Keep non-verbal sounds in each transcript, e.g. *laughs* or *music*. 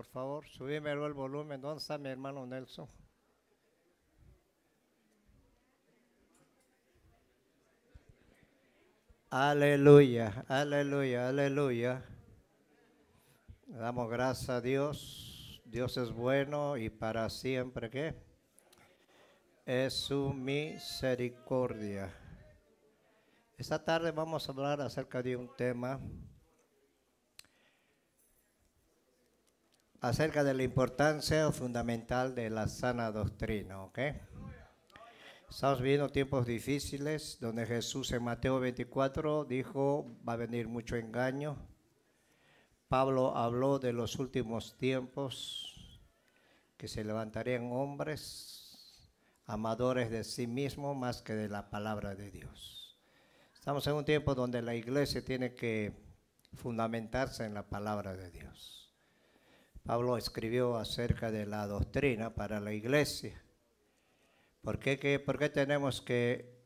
por favor. Subime el volumen. ¿Dónde está mi hermano Nelson? Aleluya, aleluya, aleluya. Damos gracias a Dios. Dios es bueno y para siempre, ¿qué? Es su misericordia. Esta tarde vamos a hablar acerca de un tema acerca de la importancia fundamental de la sana doctrina, ¿ok? Estamos viviendo tiempos difíciles donde Jesús en Mateo 24 dijo va a venir mucho engaño. Pablo habló de los últimos tiempos que se levantarían hombres amadores de sí mismos más que de la palabra de Dios. Estamos en un tiempo donde la iglesia tiene que fundamentarse en la palabra de Dios. Pablo escribió acerca de la doctrina para la iglesia. ¿Por qué, ¿Por qué tenemos que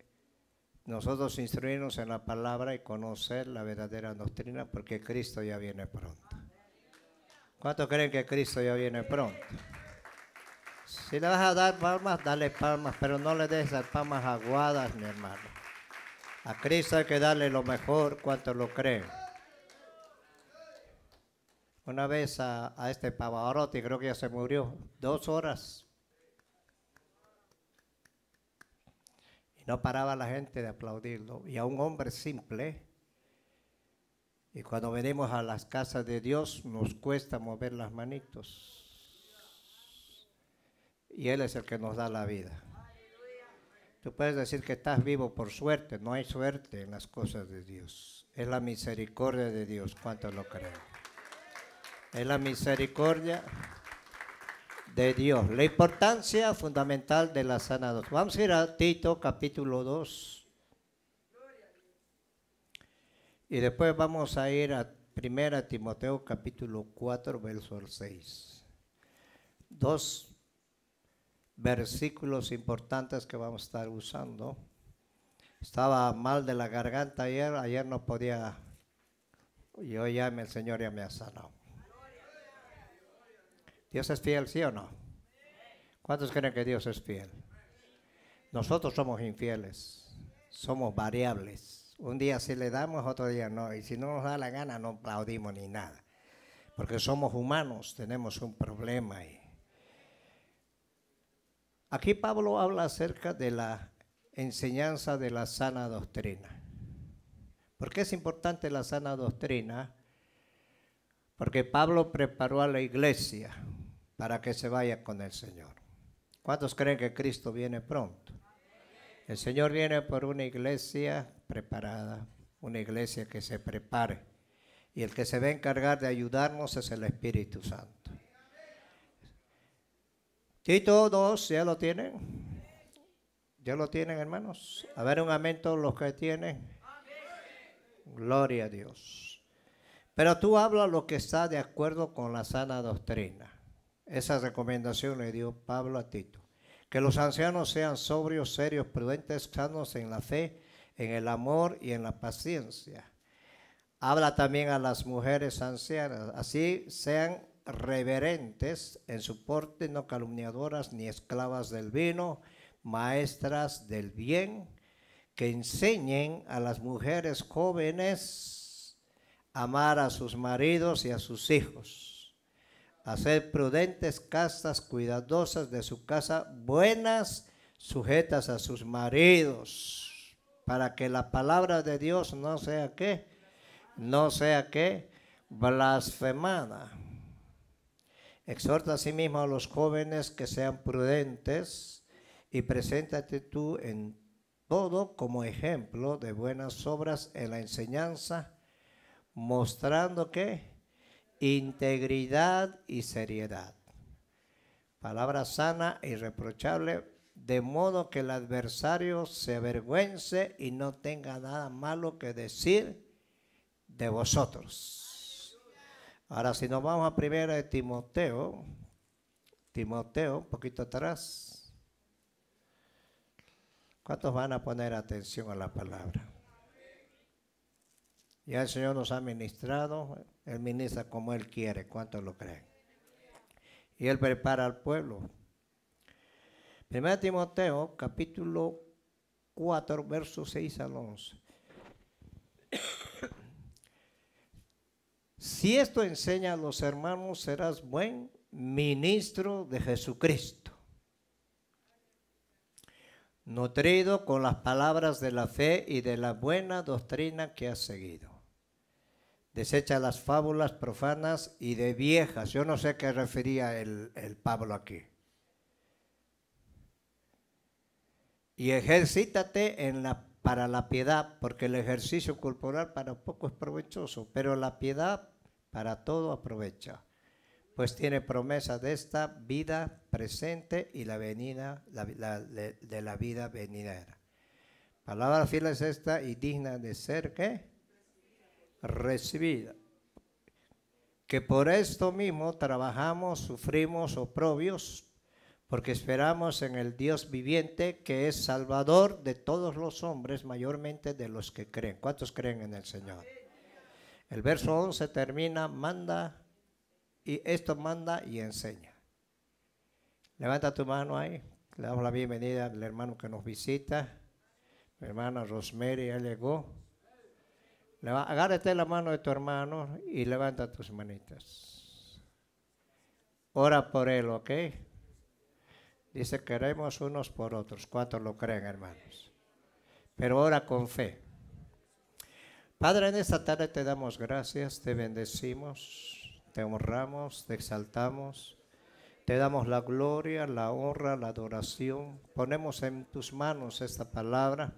nosotros instruirnos en la palabra y conocer la verdadera doctrina? Porque Cristo ya viene pronto. ¿Cuántos creen que Cristo ya viene pronto? Si le vas a dar palmas, dale palmas, pero no le des las palmas aguadas, mi hermano. A Cristo hay que darle lo mejor, ¿cuántos lo creen? Una vez a, este Pavarotti, creo que ya se murió, dos horas. Y no paraba la gente de aplaudirlo. Y a un hombre simple, y cuando venimos a las casas de Dios nos cuesta mover las manitos. Y Él es el que nos da la vida. Tú puedes decir que estás vivo por suerte, no hay suerte en las cosas de Dios. Es la misericordia de Dios, ¿cuánto lo creen? Es la misericordia de Dios. La importancia fundamental de la sana Vamos a ir a Tito capítulo 2. Y después vamos a ir a 1 Timoteo capítulo 4, verso 6. Dos versículos importantes que vamos a estar usando. Estaba mal de la garganta ayer, ayer no podía, y hoy ya el Señor ya me ha sanado. ¿Dios es fiel, sí o no? ¿Cuántos creen que Dios es fiel? Nosotros somos infieles, somos variables. Un día sí le damos, otro día no. Y si no nos da la gana, no aplaudimos ni nada. Porque somos humanos, tenemos un problema ahí. Aquí Pablo habla acerca de la enseñanza de la sana doctrina. ¿Por qué es importante la sana doctrina? Porque Pablo preparó a la iglesia para que se vaya con el Señor. ¿Cuántos creen que Cristo viene pronto? El Señor viene por una iglesia preparada, una iglesia que se prepare. Y el que se va a encargar de ayudarnos es el Espíritu Santo. Tito 2, ¿ya lo tienen? ¿Ya lo tienen, hermanos? A ver un amén todos los que tienen. Gloria a Dios. Pero tú hablas lo que está de acuerdo con la sana doctrina. Esa recomendación le dio Pablo a Tito. Que los ancianos sean sobrios, serios, prudentes, sanos en la fe, en el amor y en la paciencia. Habla también a las mujeres ancianas. Así sean reverentes en su porte, no calumniadoras ni esclavas del vino, maestras del bien, que enseñen a las mujeres jóvenes a amar a sus maridos y a sus hijos a ser prudentes, castas, cuidadosas de su casa, buenas, sujetas a sus maridos, para que la palabra de Dios no sea qué, no sea qué, blasfemada. Exhorta asimismo a los jóvenes que sean prudentes y preséntate tú en todo como ejemplo de buenas obras en la enseñanza, mostrando que integridad y seriedad. Palabra sana e irreprochable, de modo que el adversario se avergüence y no tenga nada malo que decir de vosotros. Ahora, si nos vamos a primera de Timoteo, Timoteo, un poquito atrás. ¿Cuántos van a poner atención a la palabra? Ya el Señor nos ha ministrado, Él ministra como Él quiere, ¿cuántos lo creen? y Él prepara al pueblo. 1 Timoteo capítulo 4, versos 6 al 11. si esto enseña a los hermanos, serás buen ministro de Jesucristo, nutrido con las palabras de la fe y de la buena doctrina que has seguido. Desecha las fábulas profanas y de viejas. Yo no sé a qué refería el, Pablo aquí. Y ejercítate en la, para la piedad, porque el ejercicio corporal para poco es provechoso, pero la piedad para todo aprovecha, pues tiene promesa de esta vida presente y la venida de la vida venidera. Palabra fiel es esta y digna de ser ¿qué? Recibida. Que por esto mismo trabajamos, sufrimos oprobios, porque esperamos en el Dios viviente que es salvador de todos los hombres, mayormente de los que creen. ¿Cuántos creen en el Señor? El verso 11 termina, manda, y esto manda y enseña. Levanta tu mano ahí. Le damos la bienvenida al hermano que nos visita. Mi hermana Rosemary ya llegó. Agárrate la mano de tu hermano y levanta tus manitas. Ora por él, ¿ok? Dice, queremos unos por otros. ¿Cuántos lo creen, hermanos? Pero ora con fe. Padre, en esta tarde te damos gracias, te bendecimos, te honramos, te exaltamos. Te damos la gloria, la honra, la adoración. Ponemos en tus manos esta palabra.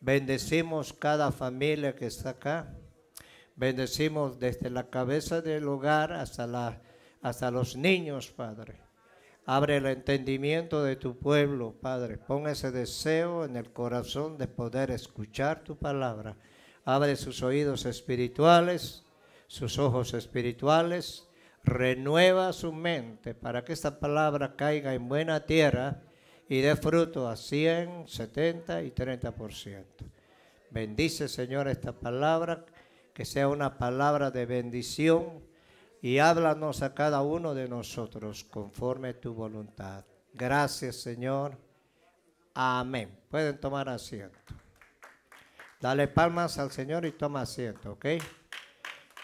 Bendecimos cada familia que está acá. Bendecimos desde la cabeza del hogar hasta, los niños, Padre. Abre el entendimiento de tu pueblo, Padre. Pon ese deseo en el corazón de poder escuchar tu palabra. Abre sus oídos espirituales, sus ojos espirituales. Renueva su mente para que esta palabra caiga en buena tierra y dé fruto a 100, 70 y 30%. Bendice, Señor, esta palabra, que sea una palabra de bendición y háblanos a cada uno de nosotros conforme tu voluntad. Gracias, Señor. Amén. Pueden tomar asiento. Dale palmas al Señor y toma asiento, ¿ok?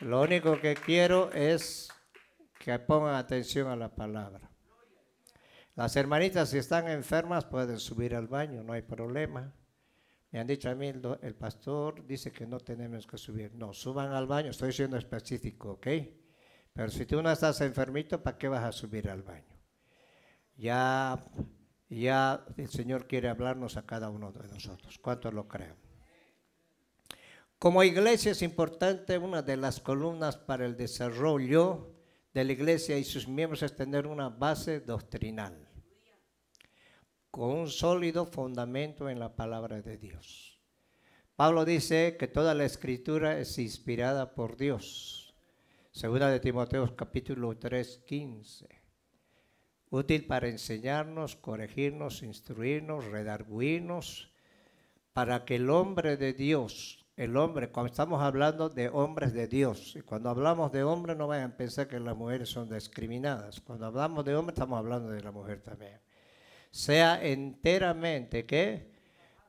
Lo único que quiero es que pongan atención a la palabra. Las hermanitas, si están enfermas, pueden subir al baño, no hay problema. Me han dicho a mí, el, pastor dice que no tenemos que subir. No, suban al baño, estoy siendo específico, ¿ok? Pero si tú no estás enfermito, ¿para qué vas a subir al baño? Ya, ya el Señor quiere hablarnos a cada uno de nosotros. ¿Cuántos lo creen? Como iglesia es importante, una de las columnas para el desarrollo de la iglesia y sus miembros es tener una base doctrinal, con un sólido fundamento en la palabra de Dios. Pablo dice que toda la escritura es inspirada por Dios Segunda de Timoteo capítulo 3, 15. Útil para enseñarnos, corregirnos, instruirnos, redarguirnos, para que el hombre de Dios, el hombre, cuando estamos hablando de hombres de Dios, y cuando hablamos de hombres no vayan a pensar que las mujeres son discriminadas. Cuando hablamos de hombre estamos hablando de la mujer también. Sea enteramente, ¿qué?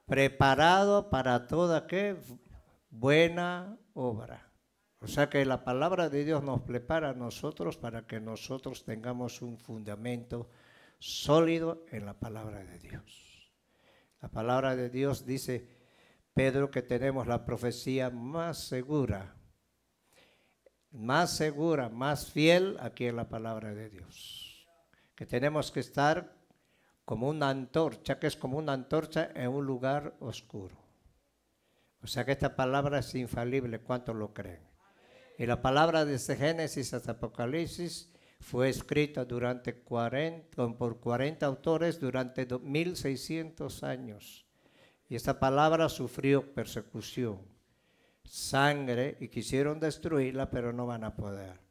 Preparado para toda, ¿qué? Buena obra. O sea que la palabra de Dios nos prepara a nosotros para que nosotros tengamos un fundamento sólido en la palabra de Dios. La palabra de Dios dice, Pedro, que tenemos la profecía más segura, más segura, más fiel aquí en la palabra de Dios. Que tenemos que estar como una antorcha, que es como una antorcha en un lugar oscuro. O sea que esta palabra es infalible, ¿cuántos lo creen? Y la palabra desde Génesis hasta Apocalipsis fue escrita durante 40, por 40 autores durante 1600 años. Y esta palabra sufrió persecución, sangre, y quisieron destruirla, pero no van a poder.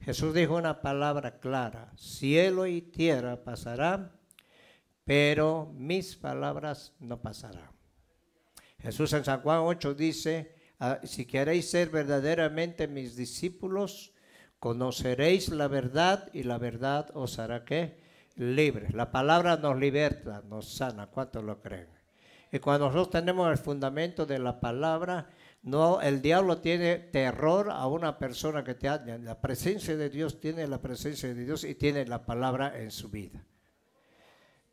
Jesús dijo una palabra clara, cielo y tierra pasarán, pero mis palabras no pasarán. Jesús en San Juan 8 dice, Ah, si queréis ser verdaderamente mis discípulos, Conoceréis la verdad y la verdad os hará que libres. La palabra nos liberta, nos sana. ¿Cuántos lo creen? Y cuando nosotros tenemos el fundamento de la palabra, no, el diablo tiene terror a una persona que te La presencia de Dios tiene la presencia de Dios y tiene la palabra en su vida.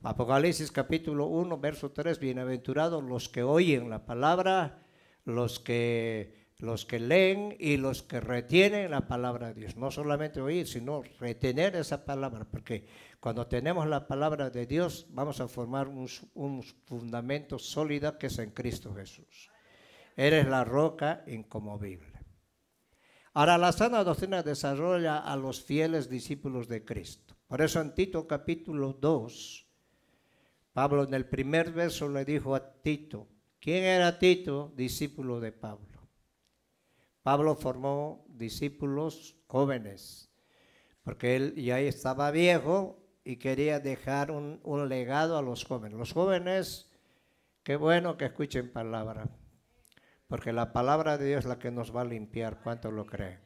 Apocalipsis capítulo 1, verso 3, bienaventurados los que oyen la palabra, los que, los que leen y los que retienen la palabra de Dios. No solamente oír, sino retener esa palabra, porque cuando tenemos la palabra de Dios vamos a formar un, un fundamento sólido que es en Cristo Jesús. Eres la roca incomovible. Ahora, la sana doctrina desarrolla a los fieles discípulos de Cristo. Por eso en Tito capítulo 2, Pablo en el primer verso le dijo a Tito, ¿quién era Tito? Discípulo de Pablo. Pablo formó discípulos jóvenes, porque él ya estaba viejo y quería dejar un, legado a los jóvenes. Los jóvenes, qué bueno que escuchen palabra. Porque la palabra de Dios es la que nos va a limpiar, ¿cuánto lo creen?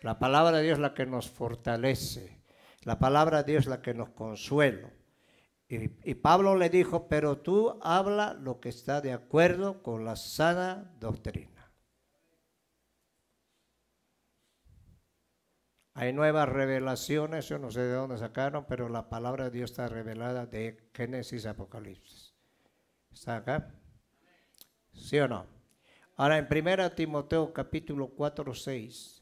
La palabra de Dios es la que nos fortalece. La palabra de Dios es la que nos consuela. Y, Pablo le dijo, pero tú habla lo que está de acuerdo con la sana doctrina. Hay nuevas revelaciones, yo no sé de dónde sacaron, pero la palabra de Dios está revelada de Génesis Apocalipsis. ¿Está acá? ¿Sí o no? Ahora en 1 Timoteo capítulo 4, 6,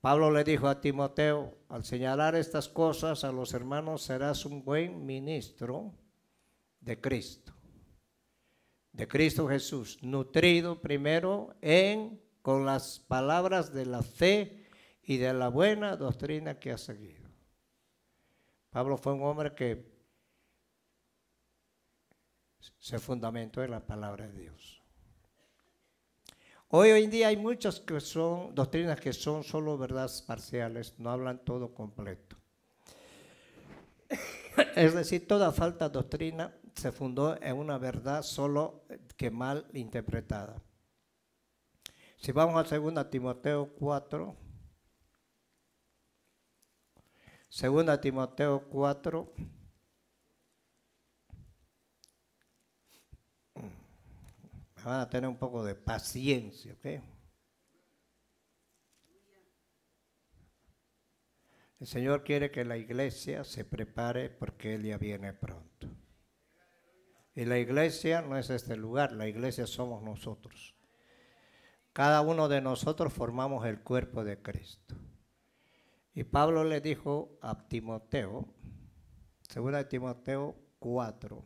Pablo le dijo a Timoteo, al señalar estas cosas a los hermanos serás un buen ministro de Cristo, de Cristo Jesús, nutrido primero en con las palabras de la fe y de la buena doctrina que ha seguido. Pablo fue un hombre que se fundamentó en la palabra de Dios. Hoy, hoy en día hay muchas que son doctrinas que son solo verdades parciales, no hablan todo completo. *laughs* Es decir, toda falta de doctrina se fundó en una verdad solo que mal interpretada. Si vamos a 2 Timoteo 4, 2 Timoteo 4, van a tener un poco de paciencia, ¿ok? El Señor quiere que la iglesia se prepare porque Él ya viene pronto. Y la iglesia no es este lugar, la iglesia somos nosotros. Cada uno de nosotros formamos el cuerpo de Cristo. Y Pablo le dijo a Timoteo, de Timoteo 4,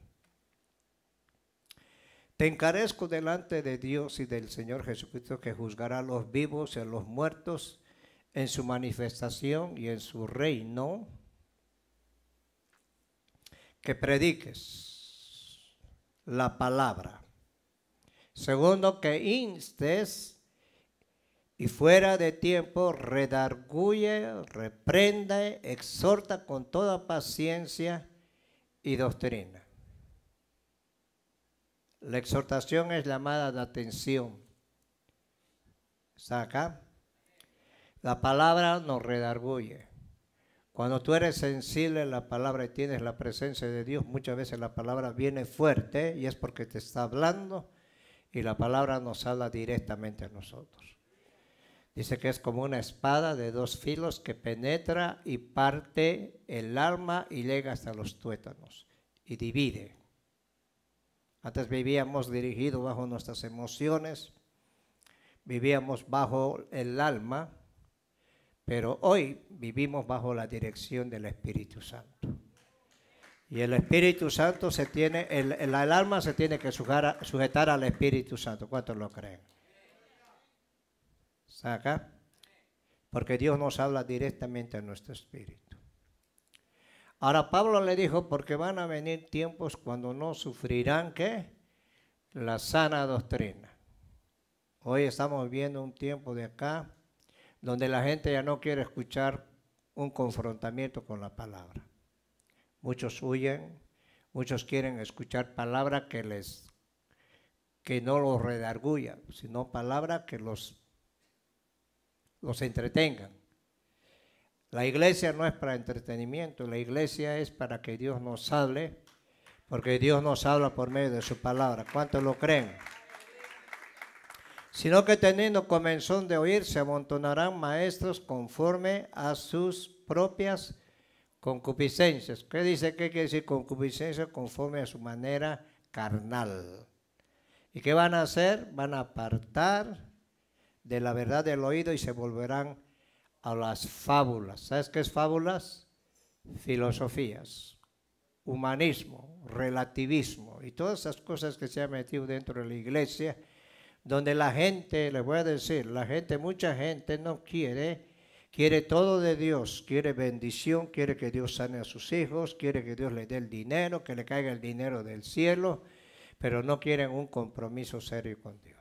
encarezco delante de Dios y del Señor Jesucristo que juzgará a los vivos y a los muertos en su manifestación y en su reino, que prediques la palabra. Segundo, que instes y fuera de tiempo redarguye, reprende, exhorta con toda paciencia y doctrina. La exhortación es llamada de atención. ¿Está acá? La palabra nos redarguye. Cuando tú eres sensible a la palabra y tienes la presencia de Dios, muchas veces la palabra viene fuerte y es porque te está hablando y la palabra nos habla directamente a nosotros. Dice que es como una espada de dos filos que penetra y parte el alma y llega hasta los tuétanos y divide. Antes vivíamos dirigidos bajo nuestras emociones, vivíamos bajo el alma, pero hoy vivimos bajo la dirección del Espíritu Santo. Y el Espíritu Santo se tiene, el, alma se tiene que sujetar al Espíritu Santo. ¿Cuántos lo creen? ¿Saca? Porque Dios nos habla directamente a nuestro espíritu. Ahora Pablo le dijo, porque van a venir tiempos cuando no sufrirán qué? La sana doctrina. Hoy estamos viviendo un tiempo de acá donde la gente ya no quiere escuchar un confrontamiento con la palabra. Muchos huyen, muchos quieren escuchar palabra que les que no los redarguya, sino palabra que los los entretengan. La iglesia no es para entretenimiento, la iglesia es para que Dios nos hable, porque Dios nos habla por medio de su palabra. ¿Cuántos lo creen? Sino que teniendo comenzón de oír, se amontonarán maestros conforme a sus propias concupiscencias. ¿Qué dice? ¿Qué quiere decir concupiscencia? Conforme a su manera carnal. ¿Y qué van a hacer? Van a apartar de la verdad del oído y se volverán a las fábulas. ¿Sabes qué es fábulas? Filosofías, humanismo, relativismo y todas esas cosas que se han metido dentro de la iglesia, donde la gente, les voy a decir, la gente, mucha gente no quiere, quiere todo de Dios, quiere bendición, quiere que Dios sane a sus hijos, quiere que Dios le dé el dinero, que le caiga el dinero del cielo, pero no quieren un compromiso serio con Dios.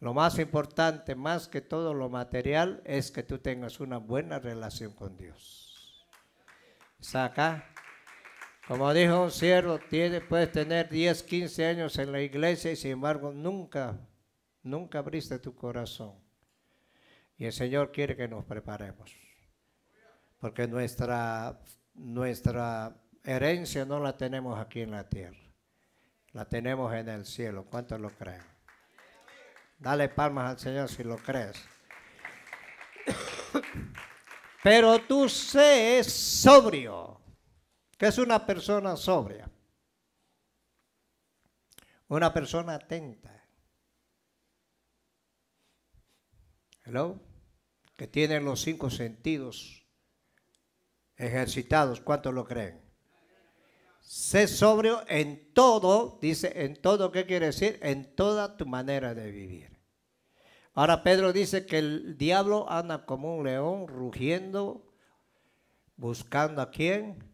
Lo más importante, más que todo lo material, es que tú tengas una buena relación con Dios. Saca. Como dijo un siervo, puedes tener 10, 15 años en la iglesia y sin embargo nunca, nunca abriste tu corazón. Y el Señor quiere que nos preparemos. Porque nuestra, nuestra herencia no la tenemos aquí en la tierra. La tenemos en el cielo. ¿Cuántos lo creen? Dale palmas al Señor si lo crees. Pero tú sé sobrio. ¿Qué es una persona sobria? Una persona atenta. Hello. Que tiene los cinco sentidos ejercitados. ¿Cuántos lo creen? Sé sobrio en todo, dice, en todo, ¿qué quiere decir? En toda tu manera de vivir. Ahora Pedro dice que el diablo anda como un león rugiendo, buscando a quién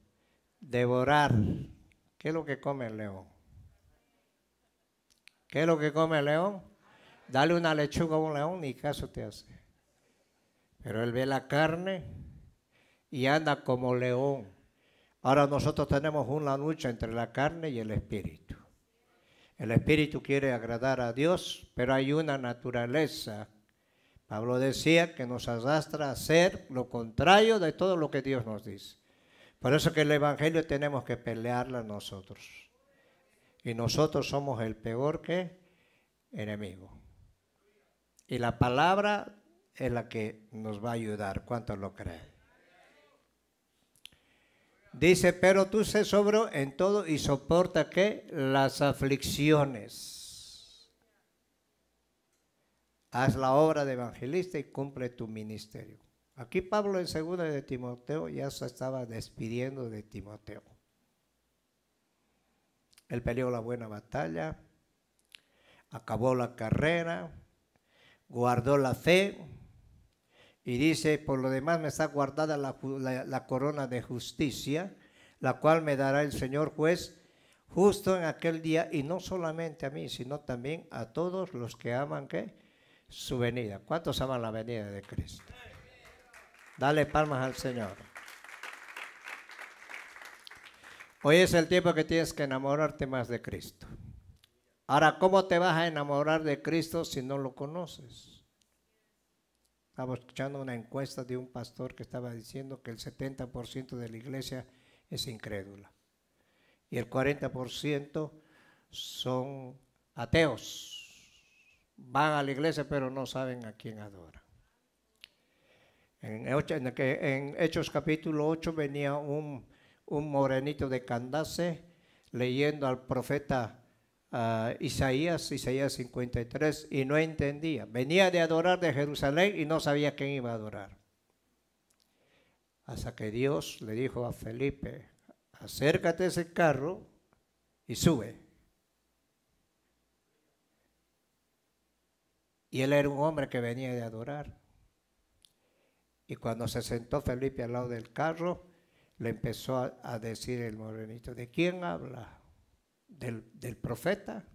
devorar. ¿Qué es lo que come el león? ¿Qué es lo que come el león? Dale una lechuga a un león, ni caso te hace. Pero él ve la carne y anda como león Ahora nosotros tenemos una lucha entre la carne y el espíritu. El espíritu quiere agradar a Dios, pero hay una naturaleza. Pablo decía que nos arrastra a hacer lo contrario de todo lo que Dios nos dice. Por eso que el Evangelio tenemos que pelearla nosotros. Y nosotros somos el peor que enemigo. Y la palabra es la que nos va a ayudar. ¿Cuántos lo creen? Dice, pero tú se sobró en todo y soporta qué? Las aflicciones. Haz la obra de evangelista y cumple tu ministerio. Aquí Pablo en segunda de Timoteo ya se estaba despidiendo de Timoteo. Él peleó la buena batalla, acabó la carrera, guardó la fe, y dice, por lo demás me está guardada la, corona de justicia, la cual me dará el Señor juez justo en aquel día, y no solamente a mí, sino también a todos los que aman ¿qué? su venida. ¿Cuántos aman la venida de Cristo? Dale palmas al Señor. Hoy es el tiempo que tienes que enamorarte más de Cristo. Ahora, ¿cómo te vas a enamorar de Cristo si no lo conoces? Estaba escuchando una encuesta de un pastor que estaba diciendo que el 70% de la iglesia es incrédula y el 40% son ateos. Van a la iglesia pero no saben a quién adoran. En, Hechos capítulo 8 venía un, un morenito de Candace leyendo al profeta Isaías, Isaías 53, y no entendía. Venía de adorar de Jerusalén y no sabía quién iba a adorar. Hasta que Dios le dijo a Felipe, acércate a ese carro y sube. Y él era un hombre que venía de adorar. Y cuando se sentó Felipe al lado del carro, le empezó a, a decir el morenito, ¿de quién habla? Del, profeta.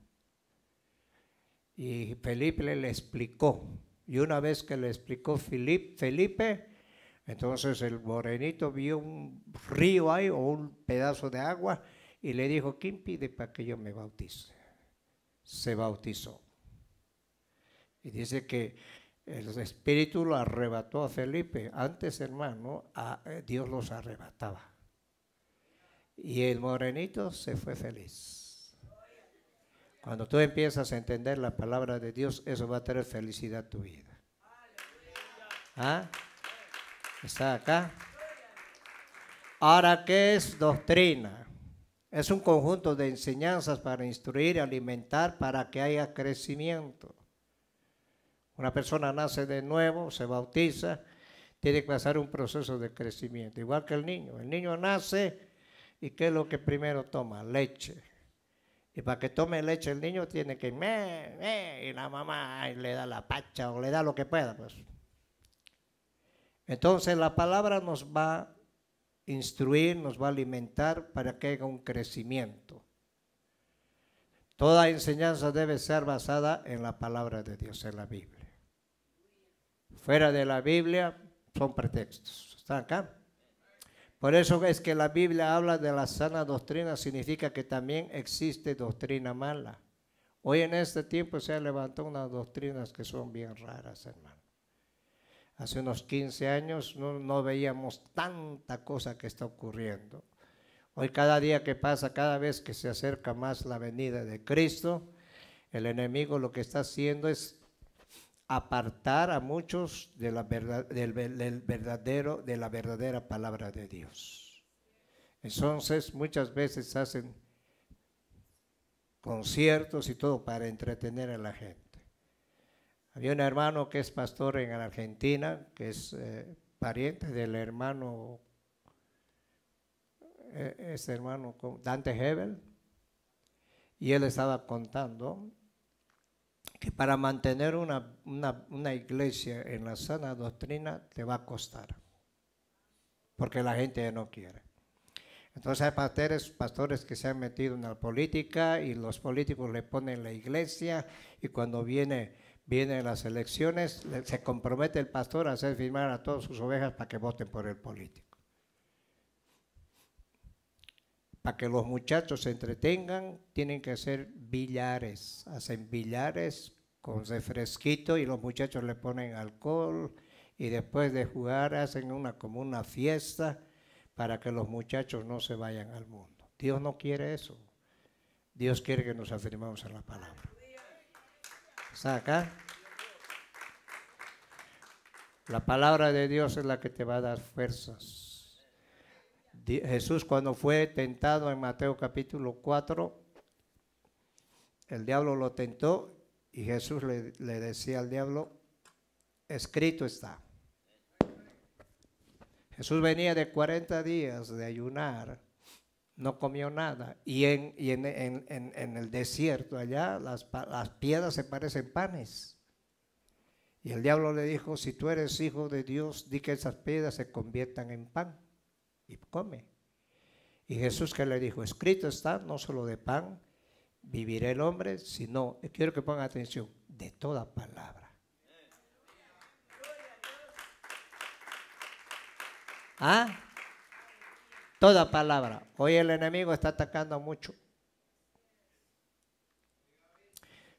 Y Felipe le, explicó. Y una vez que le explicó Felipe, Felipe, entonces el morenito vio un río ahí o un pedazo de agua y le dijo, ¿quién pide para que yo me bautice? Se bautizó. Y dice que el Espíritu lo arrebató a Felipe. Antes, hermano, a, eh, Dios los arrebataba. Y el morenito se fue feliz. Cuando tú empiezas a entender la palabra de Dios, eso va a traer felicidad a tu vida. ¿Ah? ¿Está acá? Ahora, ¿qué es doctrina? Es un conjunto de enseñanzas para instruir alimentar para que haya crecimiento. Una persona nace de nuevo, se bautiza, tiene que pasar un proceso de crecimiento, igual que el niño. El niño nace y ¿qué es lo que primero toma? Leche. Y para que tome leche el niño tiene que me, me, y la mamá le da la pacha o le da lo que pueda. Pues. Entonces la palabra nos va instruir, nos va a alimentar para que haya un crecimiento. Toda enseñanza debe ser basada en la palabra de Dios, en la Biblia. Fuera de la Biblia son pretextos. ¿Están acá? Por eso es que la Biblia habla de la sana doctrina, significa que también existe doctrina mala. Hoy en este tiempo se han levantado unas doctrinas que son bien raras, hermano. Hace unos 15 años no, veíamos tanta cosa que está ocurriendo. Hoy cada día que pasa, cada vez que se acerca más la venida de Cristo, el enemigo lo que está haciendo es apartar a muchos de la verdad, del, verdadero, de la verdadera palabra de Dios. Entonces muchas veces hacen conciertos y todo para entretener a la gente. Había un hermano que es pastor en Argentina, que es eh, pariente del hermano, eh, ese hermano Dante Hebel, y él estaba contando que para mantener una, una, iglesia en la sana doctrina te va a costar, porque la gente no quiere. Entonces hay pastores, pastores que se han metido en la política y los políticos le ponen la iglesia y cuando viene vienen las elecciones, se compromete el pastor a hacer firmar a todas sus ovejas para que voten por el político. Para que los muchachos se entretengan, tienen que hacer billares. Hacen billares con refresquito y los muchachos le ponen alcohol y después de jugar hacen una como una fiesta para que los muchachos no se vayan al mundo. Dios no quiere eso. Dios quiere que nos afirmemos en la palabra. Saca. La palabra de Dios es la que te va a dar fuerzas. Jesús cuando fue tentado en Mateo capítulo 4, el diablo lo tentó y Jesús le, decía al diablo, escrito está. Jesús venía de 40 días de ayunar no comió nada. Y en, el desierto allá las, piedras se parecen panes. Y el diablo le dijo, si tú eres hijo de Dios, di que esas piedras se conviertan en pan y come. Y Jesús que le dijo, escrito está, no solo de pan vivirá el hombre, sino, quiero que pongan atención, de toda palabra. ¿Ah? Toda palabra. Hoy el enemigo está atacando mucho.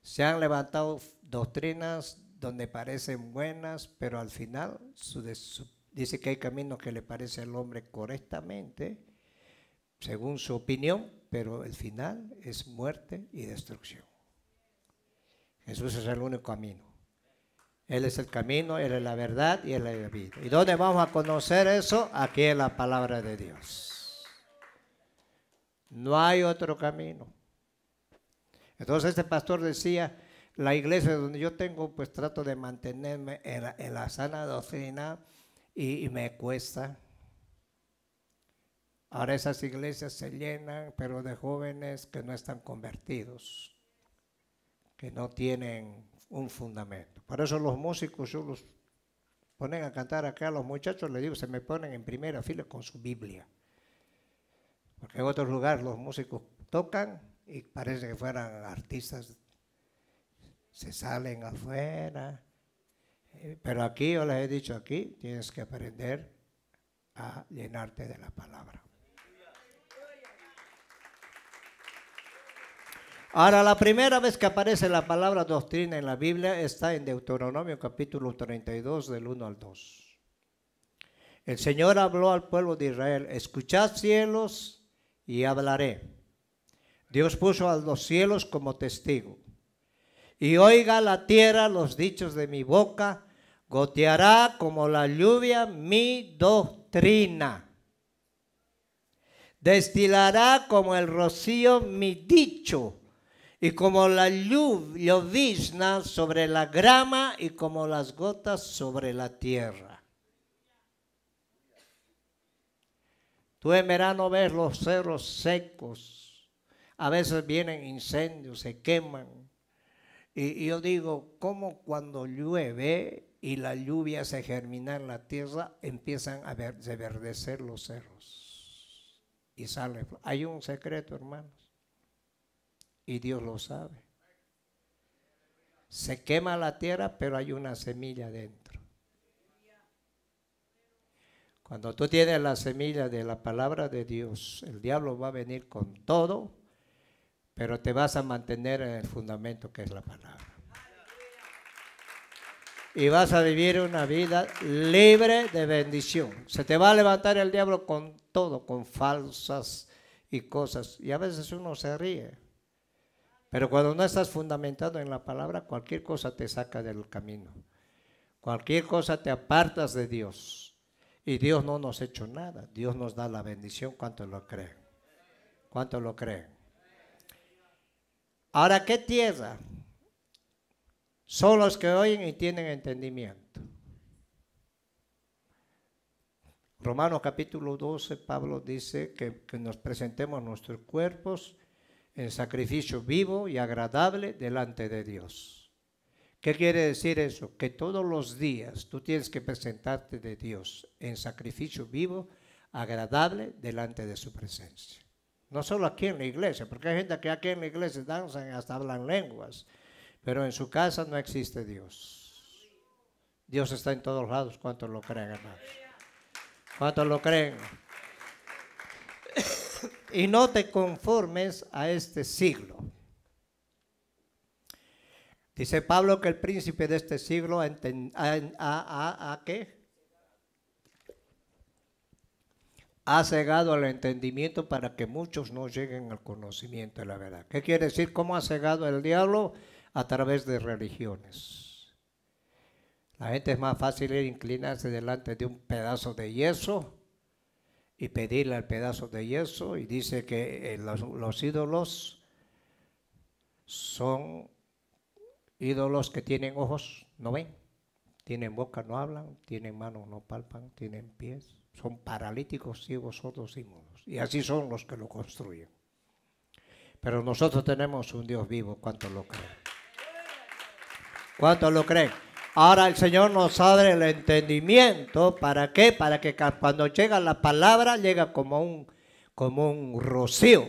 Se han levantado doctrinas donde parecen buenas, pero al final dice que hay caminos que le parece al hombre correctamente, según su opinión, pero el final es muerte y destrucción. Jesús es el único camino. Él es el camino, Él es la verdad y Él es la vida. ¿Y dónde vamos a conocer eso? Aquí en la palabra de Dios. No hay otro camino. Entonces este pastor decía, la iglesia donde yo tengo, pues trato de mantenerme en la, sana doctrina y, me cuesta. Ahora esas iglesias se llenan, pero de jóvenes que no están convertidos, que no tienen un fundamento. Por eso los músicos, yo los ponen a cantar acá, los muchachos, les digo, se me ponen en primera fila con su Biblia. Porque en otros lugares los músicos tocan y parece que fueran artistas, se salen afuera. Eh, pero aquí, yo les he dicho aquí, tienes que aprender a llenarte de la palabra. Ahora, la primera vez que aparece la palabra doctrina en la Biblia está en Deuteronomio capítulo 32 del 1 al 2. El Señor habló al pueblo de Israel, escuchad cielos y hablaré. Dios puso a los cielos como testigo. Y oiga la tierra los dichos de mi boca, goteará como la lluvia mi doctrina. Destilará como el rocío mi dicho y como la llovizna sobre la grama y como las gotas sobre la tierra. Tú en verano ves los cerros secos, a veces vienen incendios, se queman. Y, yo digo, ¿cómo cuando llueve y la lluvia se germina en la tierra, empiezan a verdecer los cerros? Y sale. Hay un secreto, hermanos y Dios lo sabe. Se quema la tierra, pero hay una semilla dentro. Cuando tú tienes la semilla de la palabra de Dios, el diablo va a venir con todo, pero te vas a mantener en el fundamento que es la palabra. Y vas a vivir una vida libre de bendición. Se te va a levantar el diablo con todo, con falsas y cosas. Y a veces uno se ríe. Pero cuando no estás fundamentado en la palabra, cualquier cosa te saca del camino. Cualquier cosa te apartas de Dios. Y Dios no nos ha hecho nada. Dios nos da la bendición. ¿Cuánto lo creen? ¿Cuánto lo creen? Ahora, ¿qué tierra? Son los que oyen y tienen entendimiento. Romanos capítulo 12, Pablo dice que, que nos presentemos nuestros cuerpos en sacrificio vivo y agradable delante de Dios. ¿Qué quiere decir eso? Que todos los días tú tienes que presentarte de Dios en sacrificio vivo, agradable delante de su presencia. No solo aquí en la iglesia, porque hay gente que aquí en la iglesia danzan y hasta hablan lenguas, pero en su casa no existe Dios. Dios está en todos lados. ¿Cuántos lo creen, hermanos? ¿Cuántos lo creen? *coughs* y no te conformes a este siglo. Dice Pablo que el príncipe de este siglo ha, ¿qué? Ha cegado el entendimiento para que muchos no lleguen al conocimiento de la verdad. ¿Qué quiere decir? ¿Cómo ha cegado el diablo? A través de religiones. La gente es más fácil inclinarse delante de un pedazo de yeso y pedirle al pedazo de yeso y dice que eh, los, ídolos son ídolos que tienen ojos, no ven, tienen boca, no hablan, tienen manos, no palpan, tienen pies, son paralíticos, ciegos, sordos y mudos. Y así son los que lo construyen. Pero nosotros tenemos un Dios vivo, ¿cuántos lo creen? ¿Cuántos lo creen? Ahora el Señor nos abre el entendimiento. ¿Para qué? Para que cuando llega la palabra, llega como un, como un rocío.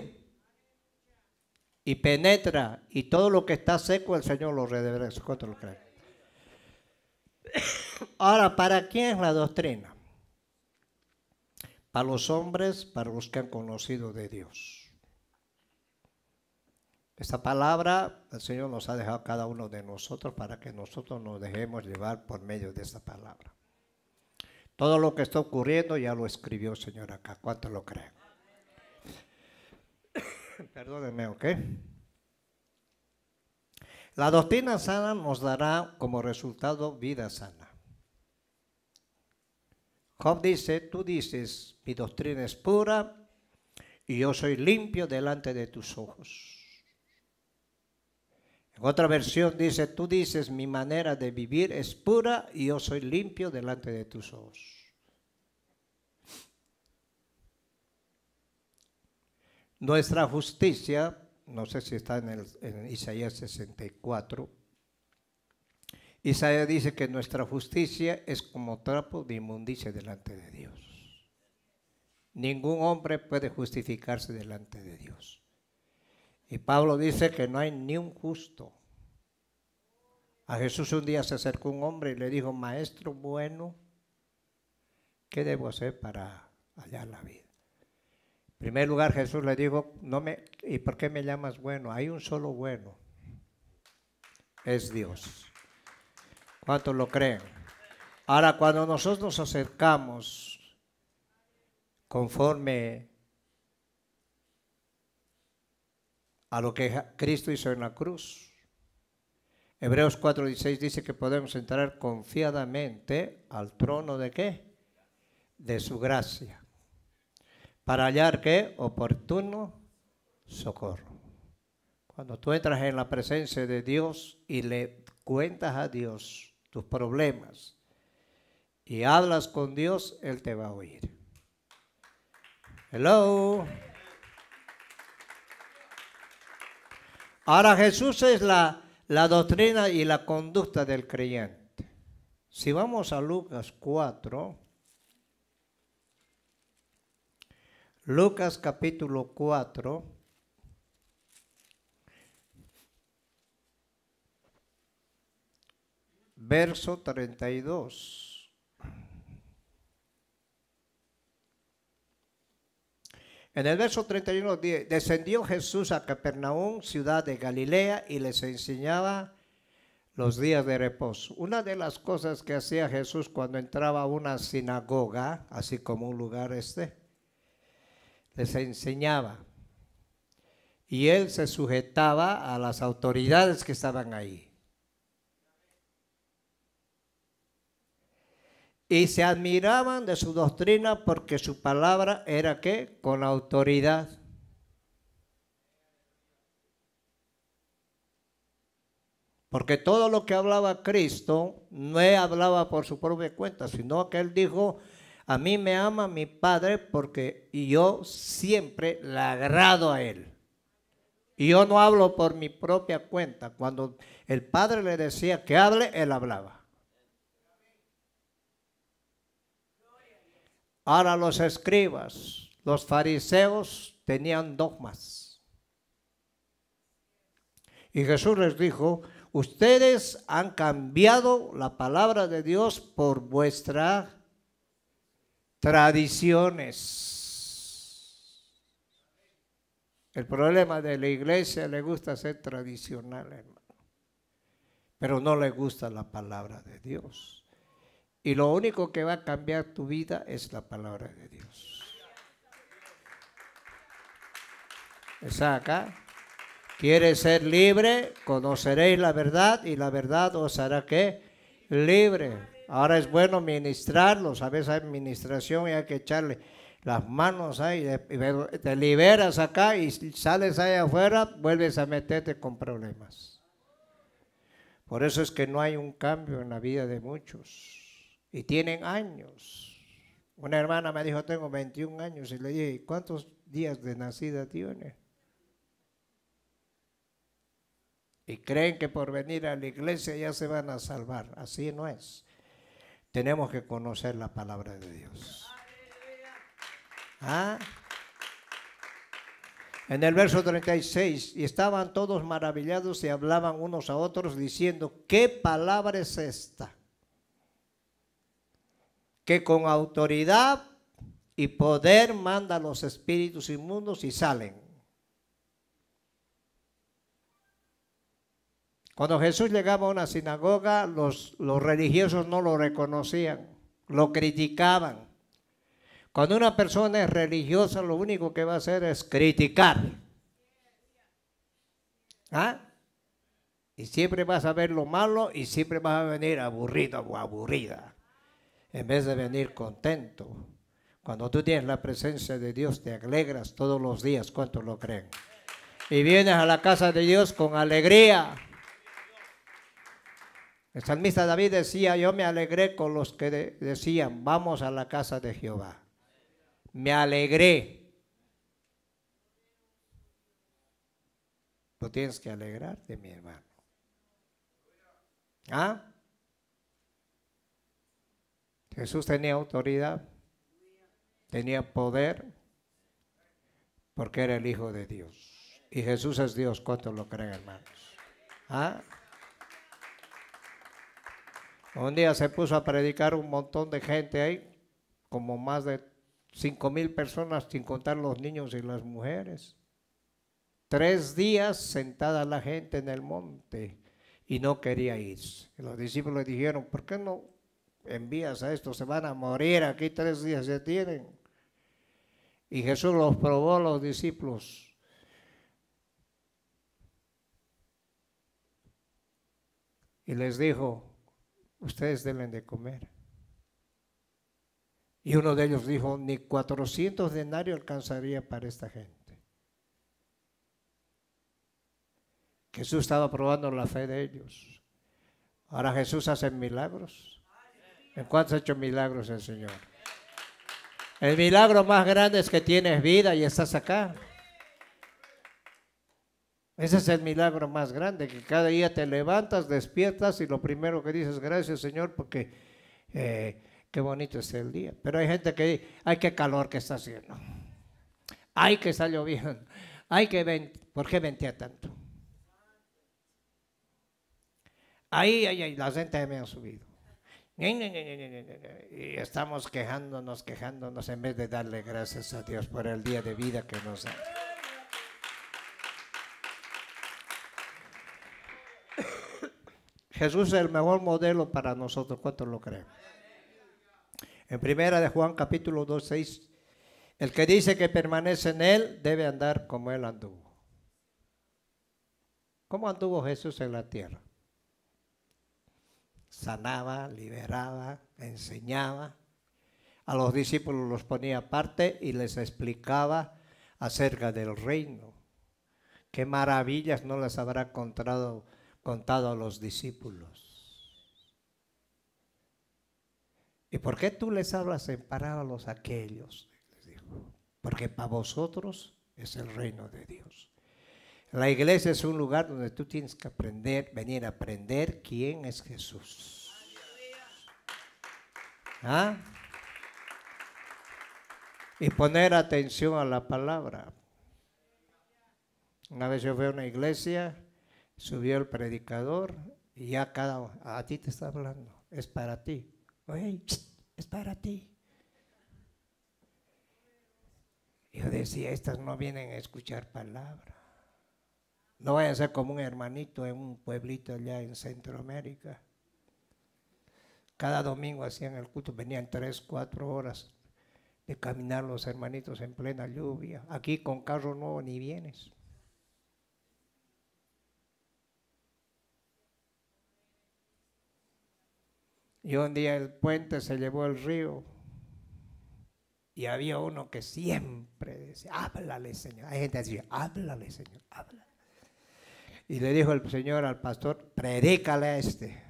Y penetra. Y todo lo que está seco, el Señor lo redebrece. ¿Cuánto lo creen? *coughs* Ahora, ¿para quién es la doctrina? Para los hombres, para los que han conocido de Dios. Esta palabra el Señor nos ha dejado a cada uno de nosotros para que nosotros nos dejemos llevar por medio de esta palabra. Todo lo que está ocurriendo ya lo escribió el Señor acá. ¿Cuántos lo creen? *coughs* Perdónenme, ¿ok? La doctrina sana nos dará como resultado vida sana. Job dice, tú dices, mi doctrina es pura y yo soy limpio delante de tus ojos. En otra versión dice, tú dices, mi manera de vivir es pura y yo soy limpio delante de tus ojos. Nuestra justicia, no sé si está en, Isaías 64, Isaías dice que nuestra justicia es como trapo de inmundicia delante de Dios. Ningún hombre puede justificarse delante de Dios. Y Pablo dice que no hay ni un justo. A Jesús un día se acercó un hombre y le dijo, maestro bueno, ¿qué debo hacer para hallar la vida? primer lugar Jesús le dijo, no me, ¿y por qué me llamas bueno? Hay un solo bueno. Es Dios. ¿Cuántos lo creen? Ahora, cuando nosotros nos acercamos conforme a lo que Cristo hizo en la cruz, Hebreos 4:16 dice que podemos entrar confiadamente al trono de qué? De su gracia. Para hallar qué? Oportuno socorro. Cuando tú entras en la presencia de Dios y le cuentas a Dios tus problemas y hablas con Dios, Él te va a oír. Hello. Ahora Jesús es la la doctrina y la conducta del creyente. Si vamos a Lucas 4, Lucas capítulo 4, verso 32. En el verso 31 dice, descendió Jesús a Capernaum, ciudad de Galilea, y les enseñaba los días de reposo. Una de las cosas que hacía Jesús cuando entraba a una sinagoga, así como un lugar este, les enseñaba. Y él se sujetaba a las autoridades que estaban ahí. Y se admiraban de su doctrina porque su palabra era que con autoridad. Porque todo lo que hablaba Cristo no hablaba por su propia cuenta, sino que él dijo, a mí me ama mi Padre porque yo siempre le agrado a él. Y yo no hablo por mi propia cuenta. Cuando el Padre le decía que hable, él hablaba. Ahora los escribas, los fariseos tenían dogmas. Y Jesús les dijo, ustedes han cambiado la palabra de Dios por vuestras tradiciones. El problema de la iglesia le gusta ser tradicional, hermano, pero no le gusta la palabra de Dios. Y lo único que va a cambiar tu vida es la palabra de Dios. Está acá. ¿Quieres ser libre? Conoceréis la verdad y la verdad os hará que libre. Ahora es bueno ministrarlo. Sabes, hay administración y hay que echarle las manos ahí. Te liberas acá y sales ahí afuera, vuelves a meterte con problemas. Por eso es que no hay un cambio en la vida de muchos y tienen años. Una hermana me dijo, tengo 21 años y le dije, ¿cuántos días de nacida tiene? Y creen que por venir a la iglesia ya se van a salvar. Así no es. Tenemos que conocer la palabra de Dios. ¿Ah? En el verso 36, y estaban todos maravillados y hablaban unos a otros diciendo, ¿qué palabra es esta? Que con autoridad y poder manda a los espíritus inmundos y salen. Cuando Jesús llegaba a una sinagoga, los, los religiosos no lo reconocían, lo criticaban. Cuando una persona es religiosa, lo único que va a hacer es criticar. ¿Ah? Y siempre vas a ver lo malo y siempre vas a venir aburrido o aburrida en vez de venir contento. Cuando tú tienes la presencia de Dios, te alegras todos los días. ¿Cuántos lo creen? Y vienes a la casa de Dios con alegría. El salmista David decía, yo me alegré con los que decían, vamos a la casa de Jehová. Me alegré. Tú tienes que alegrarte, mi hermano. ¿Ah? Jesús tenía autoridad, tenía poder, porque era el Hijo de Dios. Y Jesús es Dios, ¿cuántos lo creen, hermanos? ¿Ah? Un día se puso a predicar un montón de gente ahí, como más de cinco mil personas sin contar los niños y las mujeres. Tres días sentada la gente en el monte y no quería ir. los discípulos le dijeron, ¿por qué no envías a estos? Se van a morir aquí tres días se tienen. Y Jesús los probó a los discípulos. Y les dijo, ustedes deben de comer. Y uno de ellos dijo, ni 400 denarios alcanzaría para esta gente. Jesús estaba probando la fe de ellos. Ahora Jesús hace milagros. ¿En cuántos ha hecho milagros el Señor? El milagro más grande es que tienes vida y estás acá. Ese es el milagro más grande, que cada día te levantas, despiertas y lo primero que dices, gracias Señor, porque eh, qué bonito es el día. Pero hay gente que dice, ay, qué calor que está haciendo. Ay, que está lloviendo. Ay, que ¿por qué ventía tanto? Ahí, ahí, ahí, la gente me ha subido. Y estamos quejándonos, quejándonos en vez de darle gracias a Dios por el día de vida que nos da. Jesús es el mejor modelo para nosotros. ¿Cuántos lo creen? En primera de Juan capítulo 2, 6, el que dice que permanece en él debe andar como él anduvo. ¿Cómo anduvo Jesús en la tierra? Sanaba, liberaba, enseñaba. A los discípulos los ponía aparte y les explicaba acerca del reino. Qué maravillas no les habrá contado, contado a los discípulos. ¿Y por qué tú les hablas en parábolas a aquellos? Les dijo. Porque para vosotros es el reino de Dios. La iglesia es un lugar donde tú tienes que aprender, venir a aprender quién es Jesús. ¿Ah? Y poner atención a la palabra. Una vez yo fui a una iglesia, subió el predicador y ya cada a ti te está hablando, es para ti. Oye, es para ti. Yo decía, estas no vienen a escuchar palabra. No vaya a ser como un hermanito en un pueblito allá en Centroamérica. Cada domingo hacían el culto, venían tres, cuatro horas de caminar los hermanitos en plena lluvia. Aquí con carro nuevo ni vienes. Y un día el puente se llevó el río y había uno que siempre decía, háblale Señor. Hay gente que decía, háblale Señor, háblale. Y le dijo el Señor al pastor, predícale a este.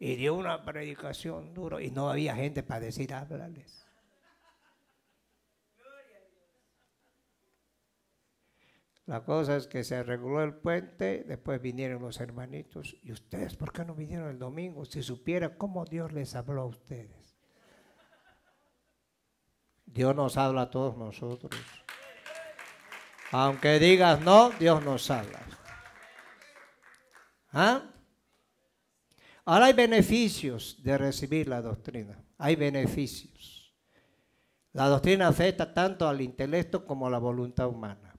Y dio una predicación duro y no había gente para decir, háblales. La cosa es que se arregló el puente, después vinieron los hermanitos. ¿Y ustedes por qué no vinieron el domingo? Si supiera cómo Dios les habló a ustedes. Dios nos habla a todos nosotros. Aunque digas no, Dios nos habla. ¿Ah? Ahora hay beneficios de recibir la doctrina. Hay beneficios. La doctrina afecta tanto al intelecto como a la voluntad humana.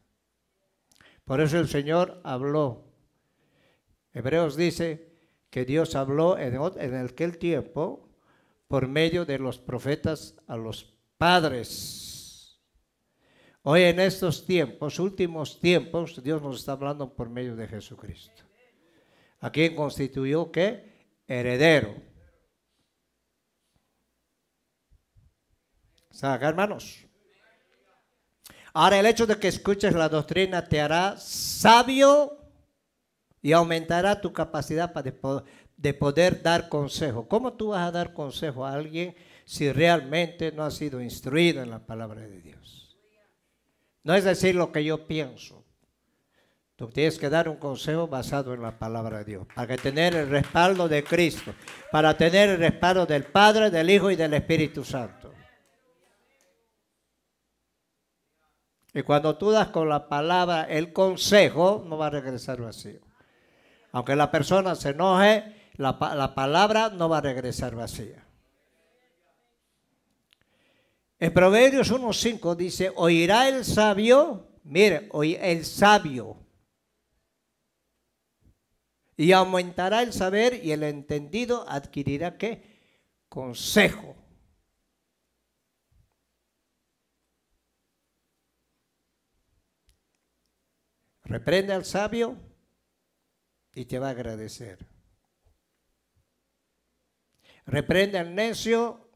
Por eso el Señor habló. Hebreos dice que Dios habló en aquel tiempo por medio de los profetas a los padres. Hoy en estos tiempos, últimos tiempos, Dios nos está hablando por medio de Jesucristo a quien constituyó qué? Heredero. ¿Saca, hermanos? Ahora el hecho de que escuches la doctrina te hará sabio y aumentará tu capacidad para de poder dar consejo. ¿Cómo tú vas a dar consejo a alguien si realmente no has sido instruido en la palabra de Dios? No es decir lo que yo pienso. Tú tienes que dar un consejo basado en la palabra de Dios, para tener el respaldo de Cristo, para tener el respaldo del Padre, del Hijo y del Espíritu Santo. Y cuando tú das con la palabra el consejo, no va a regresar vacío. Aunque la persona se enoje, la, la palabra no va a regresar vacía. En Proverbios 1.5 dice, oirá el sabio, mire, el sabio, y aumentará el saber y el entendido adquirirá qué? Consejo. Reprende al sabio y te va a agradecer. Reprende al necio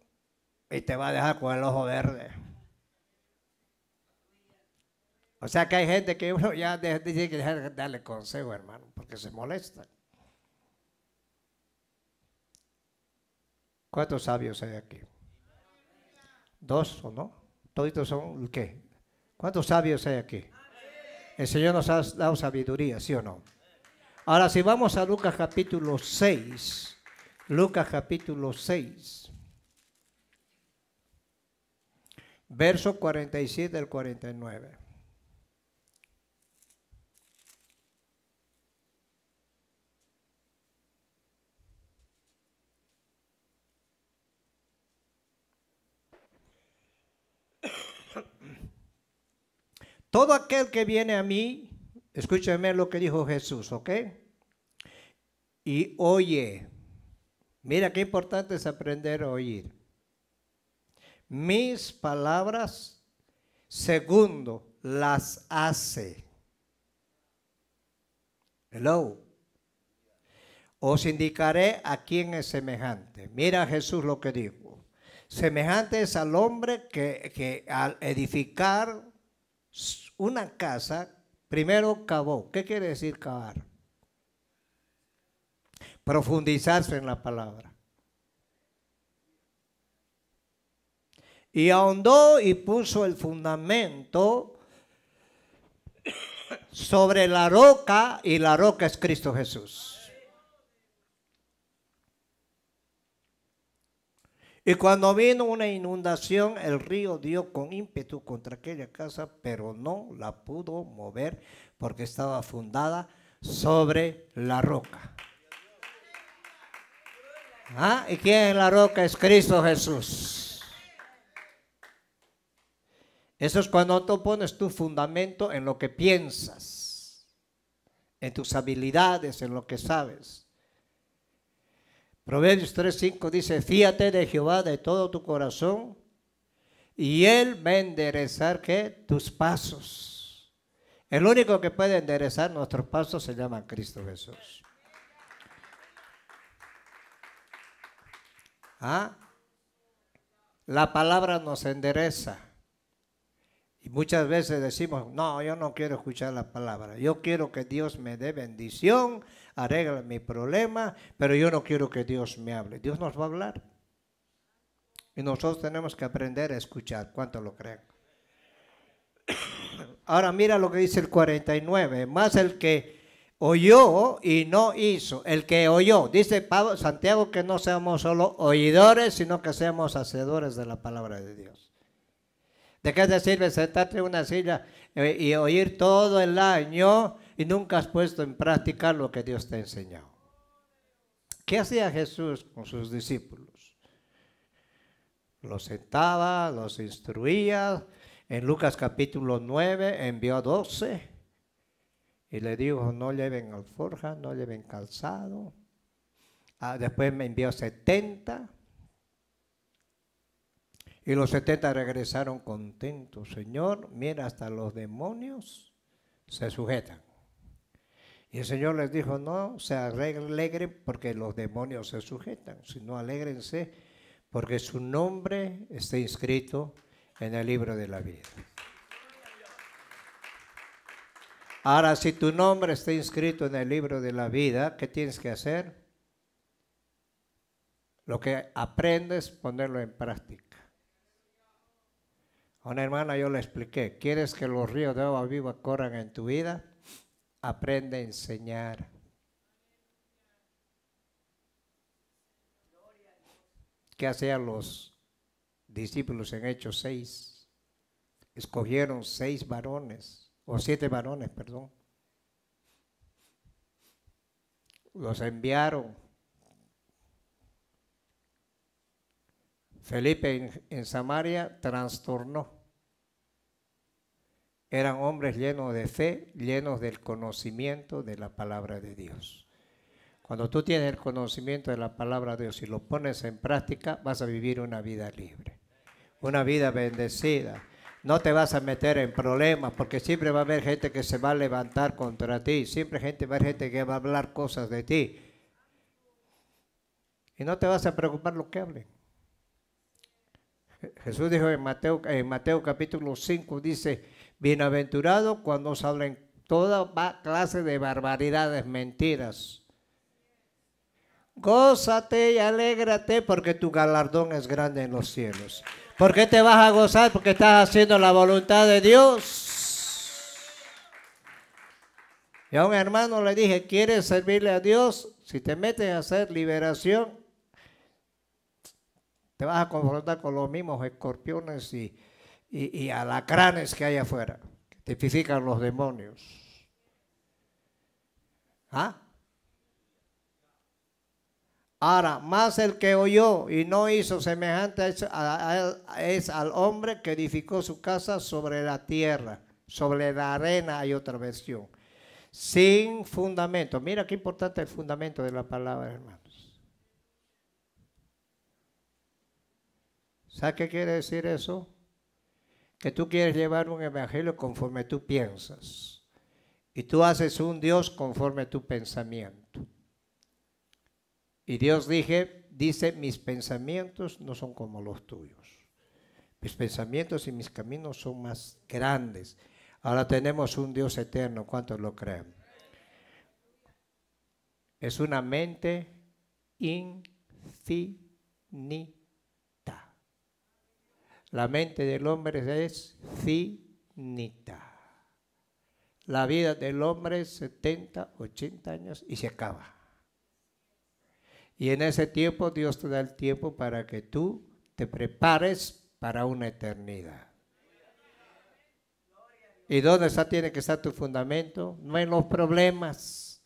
y te va a dejar con el ojo verde. O sea que hay gente que uno ya dice que darle consejo, hermano, porque se molesta. ¿Cuántos sabios hay aquí? ¿Dos o no? ¿Toditos son qué? ¿Cuántos sabios hay aquí? El Señor nos ha dado sabiduría, ¿sí o no? Ahora, si vamos a Lucas capítulo 6, Lucas capítulo 6, verso 47 al 49. Todo aquel que viene a mí, escúcheme lo que dijo Jesús, ¿ok? Y oye, mira qué importante es aprender a oír. Mis palabras, segundo, las hace. Hello. Os indicaré a quién es semejante. Mira Jesús lo que dijo. Semejante es al hombre que, que al edificar una casa, primero cavó. ¿Qué quiere decir cavar? Profundizarse en la palabra. Y ahondó y puso el fundamento sobre la roca y la roca es Cristo Jesús. Y cuando vino una inundación, el río dio con ímpetu contra aquella casa, pero no la pudo mover porque estaba fundada sobre la roca. ¿Ah? ¿Y quién es la roca? Es Cristo Jesús. Eso es cuando tú pones tu fundamento en lo que piensas, en tus habilidades, en lo que sabes. Proverbios 3.5 dice, fíate de Jehová de todo tu corazón y Él va a enderezar tus pasos. El único que puede enderezar nuestros pasos se llama Cristo Jesús. ¿Ah? La palabra nos endereza. Y muchas veces decimos, no, yo no quiero escuchar la palabra. Yo quiero que Dios me dé bendición, arregle mi problema, pero yo no quiero que Dios me hable. Dios nos va a hablar. Y nosotros tenemos que aprender a escuchar. ¿Cuánto lo creen? *coughs* Ahora mira lo que dice el 49. Más el que oyó y no hizo. El que oyó. Dice Pablo, Santiago que no seamos solo oidores, sino que seamos hacedores de la palabra de Dios. ¿De qué te sirve sentarte en una silla eh, y oír todo el año y nunca has puesto en práctica lo que Dios te ha enseñado? ¿Qué hacía Jesús con sus discípulos? Los sentaba, los instruía. En Lucas capítulo 9 envió a 12 y le dijo, no lleven alforja, no lleven calzado. Ah, después me envió 70 y los 70 regresaron contentos. Señor, mira, hasta los demonios se sujetan. Y el Señor les dijo, no se alegren porque los demonios se sujetan, sino alégrense porque su nombre está inscrito en el libro de la vida. Ahora, si tu nombre está inscrito en el libro de la vida, ¿qué tienes que hacer? Lo que aprendes, ponerlo en práctica. A una hermana yo le expliqué, ¿quieres que los ríos de agua viva corran en tu vida? Aprende a enseñar. ¿Qué hacían los discípulos en Hechos 6? Escogieron seis varones, o siete varones, perdón. Los enviaron Felipe en, Samaria trastornó. Eran hombres llenos de fe, llenos del conocimiento de la palabra de Dios. Cuando tú tienes el conocimiento de la palabra de Dios y lo pones en práctica, vas a vivir una vida libre, una vida bendecida. No te vas a meter en problemas porque siempre va a haber gente que se va a levantar contra ti, siempre va a haber gente que va a hablar cosas de ti. Y no te vas a preocupar lo que hablen. Jesús dijo en Mateo, en Mateo capítulo 5, dice, bienaventurado cuando os hablen toda clase de barbaridades, mentiras. Gózate y alégrate porque tu galardón es grande en los cielos. ¿Por qué te vas a gozar? Porque estás haciendo la voluntad de Dios. Y a un hermano le dije, ¿quieres servirle a Dios? Si te metes a hacer liberación, te vas a confrontar con los mismos escorpiones y, y, alacranes que hay afuera, tipifican los demonios. ¿Ah? Ahora, más el que oyó y no hizo semejante es al hombre que edificó su casa sobre la tierra, sobre la arena, hay otra versión, sin fundamento. Mira qué importante el fundamento de la palabra, hermano. ¿Sabes qué quiere decir eso? Que tú quieres llevar un evangelio conforme tú piensas. Y tú haces un Dios conforme tu pensamiento. Y Dios dije, dice, mis pensamientos no son como los tuyos. Mis pensamientos y mis caminos son más grandes. Ahora tenemos un Dios eterno. ¿Cuántos lo creen? Es una mente infinita. La mente del hombre es finita. La vida del hombre es 70, 80 años y se acaba. Y en ese tiempo Dios te da el tiempo para que tú te prepares para una eternidad. ¿Y dónde está, tiene que estar tu fundamento? No en los problemas.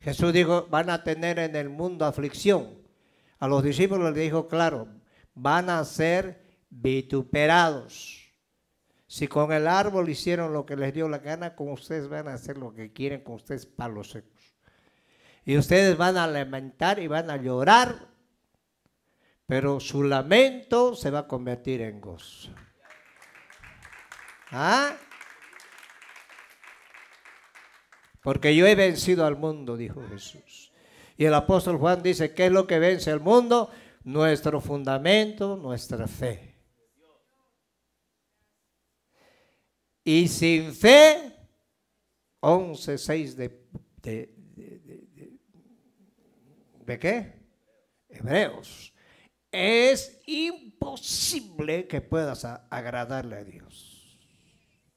Jesús dijo, van a tener en el mundo aflicción. A los discípulos les dijo, claro, van a ser vituperados. Si con el árbol hicieron lo que les dio la gana, con ustedes van a hacer lo que quieren con ustedes palos secos. Y ustedes van a lamentar y van a llorar, pero su lamento se va a convertir en gozo. ¿Ah? Porque yo he vencido al mundo, dijo Jesús. Y el apóstol Juan dice, ¿qué es lo que vence al mundo? Nuestro fundamento, nuestra fe. Y sin fe, 11, 6 de, de, de, de, qué? Hebreos. Es imposible que puedas agradarle a Dios.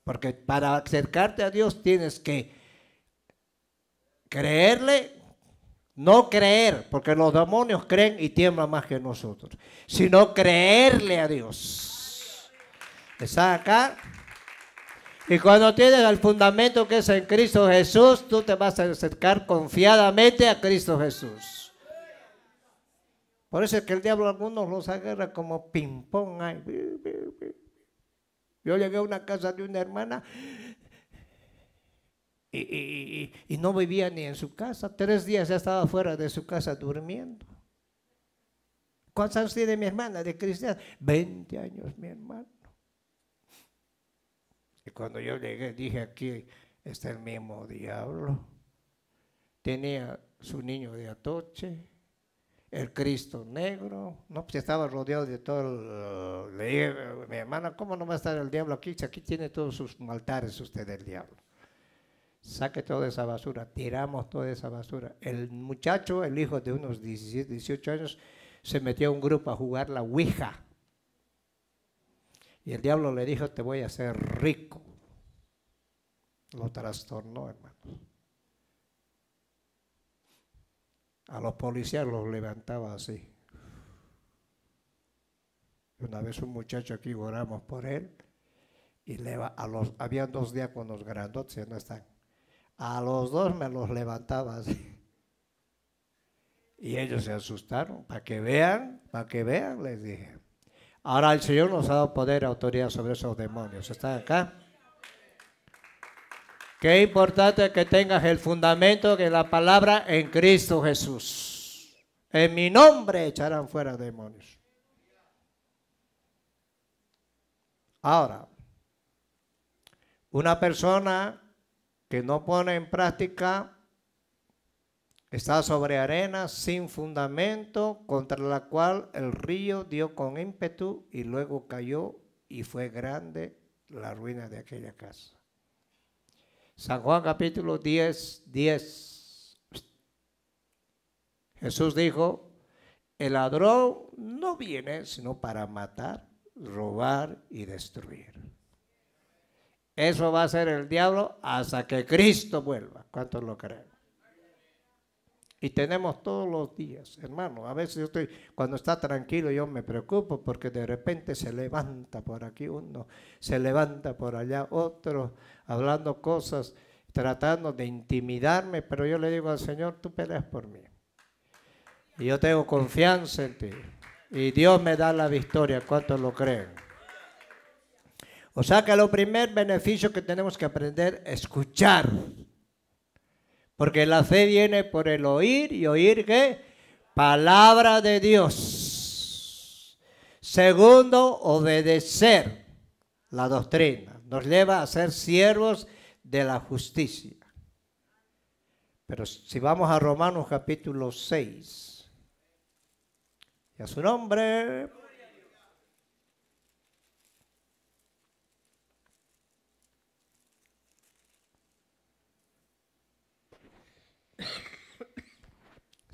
Porque para acercarte a Dios tienes que creerle, no creer, porque los demonios creen y tiemblan más que nosotros, sino creerle a Dios. ¿Está acá? Y cuando tienes el fundamento que es en Cristo Jesús, tú te vas a acercar confiadamente a Cristo Jesús. Por eso es que el diablo algunos los agarra como ping-pong. Yo llegué a una casa de una hermana y, y, no vivía ni en su casa. Tres días ya estaba fuera de su casa durmiendo. ¿Cuántos años tiene mi hermana de cristiana? Veinte años, mi hermano. Cuando yo llegué, dije aquí está el mismo diablo. Tenía su niño de atoche, el Cristo negro, no, pues estaba rodeado de todo el, le dije, mi hermana, ¿cómo no va a estar el diablo aquí? Si aquí tiene todos sus altares usted del diablo. Saque toda esa basura, tiramos toda esa basura. El muchacho, el hijo de unos 17, 18 años, se metió a un grupo a jugar la Ouija. Y el diablo le dijo, te voy a hacer rico. Lo trastornó, hermano. A los policías los levantaba así. Una vez un muchacho aquí oramos por él y le a los, había dos diáconos grandotes, no están. A los dos me los levantaba así. Y ellos se asustaron, para que vean, para que vean, les dije. Ahora el Señor nos ha dado poder y autoridad sobre esos demonios. ¿Están acá? Qué importante que tengas el fundamento de la palabra en Cristo Jesús. En mi nombre echarán fuera demonios. Ahora, una persona que no pone en práctica está sobre arena sin fundamento, contra la cual el río dio con ímpetu y luego cayó y fue grande la ruina de aquella casa. San Juan capítulo 10, 10. Jesús dijo, el ladrón no viene sino para matar, robar y destruir. Eso va a ser el diablo hasta que Cristo vuelva. ¿Cuántos lo creen? Y tenemos todos los días, hermano. A veces yo estoy, cuando está tranquilo, yo me preocupo porque de repente se levanta por aquí uno, se levanta por allá otro, hablando cosas, tratando de intimidarme. Pero yo le digo al Señor, tú peleas por mí. Y yo tengo confianza en ti. Y Dios me da la victoria. ¿Cuántos lo creen? O sea que lo primer beneficio que tenemos que aprender es escuchar porque la fe viene por el oír y oír qué? Palabra de Dios. Segundo, obedecer la doctrina. Nos lleva a ser siervos de la justicia. Pero si vamos a Romanos capítulo 6, y a su nombre,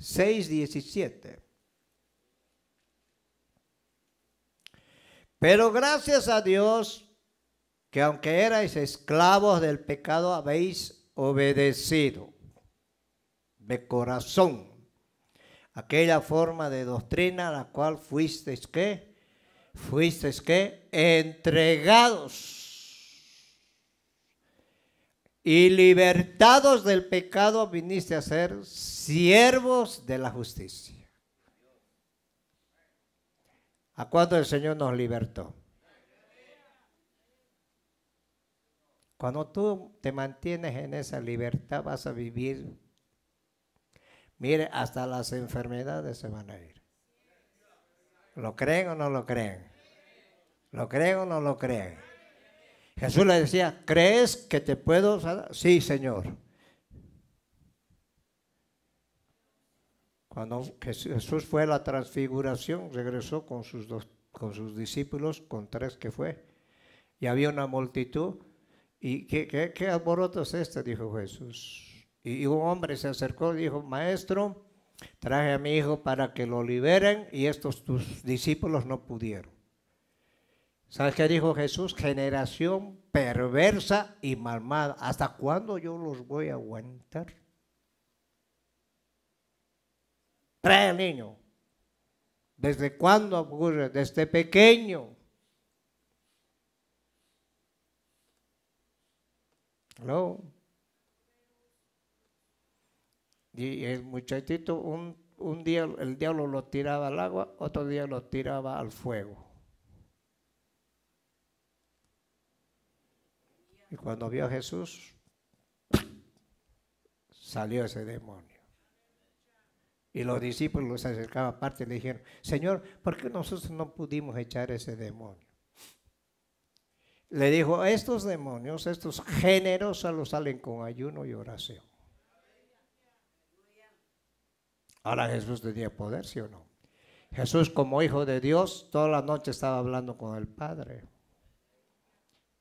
6:17. Pero gracias a Dios que aunque erais esclavos del pecado habéis obedecido de corazón aquella forma de doctrina a la cual fuisteis que fuisteis que entregados y libertados del pecado viniste a ser siervos de la justicia. ¿A cuándo el Señor nos libertó? Cuando tú te mantienes en esa libertad vas a vivir. Mire, hasta las enfermedades se van a ir. ¿Lo creen o no lo creen? ¿Lo creen o no lo creen? Jesús le decía, ¿crees que te puedo sanar? Sí, Señor. Cuando Jesús fue a la transfiguración, regresó con sus, dos, con sus discípulos, con tres que fue, y había una multitud. ¿Y qué, qué, alboroto es este? Dijo Jesús. Y un hombre se acercó y dijo, maestro, traje a mi hijo para que lo liberen y estos tus discípulos no pudieron. ¿Sabes qué dijo Jesús? Generación perversa y malmada. ¿Hasta cuándo yo los voy a aguantar? Trae al niño. ¿Desde cuándo ocurre? Desde pequeño. Y el muchachito, un, un día el diablo lo tiraba al agua, otro día lo tiraba al fuego. Y cuando vio a Jesús, salió ese demonio. Y los discípulos se acercaban aparte y le dijeron, Señor, ¿por qué nosotros no pudimos echar ese demonio? Le dijo, estos demonios, estos géneros solo salen con ayuno y oración. Ahora Jesús tenía poder, ¿sí o no? Jesús como hijo de Dios, toda la noche estaba hablando con el Padre.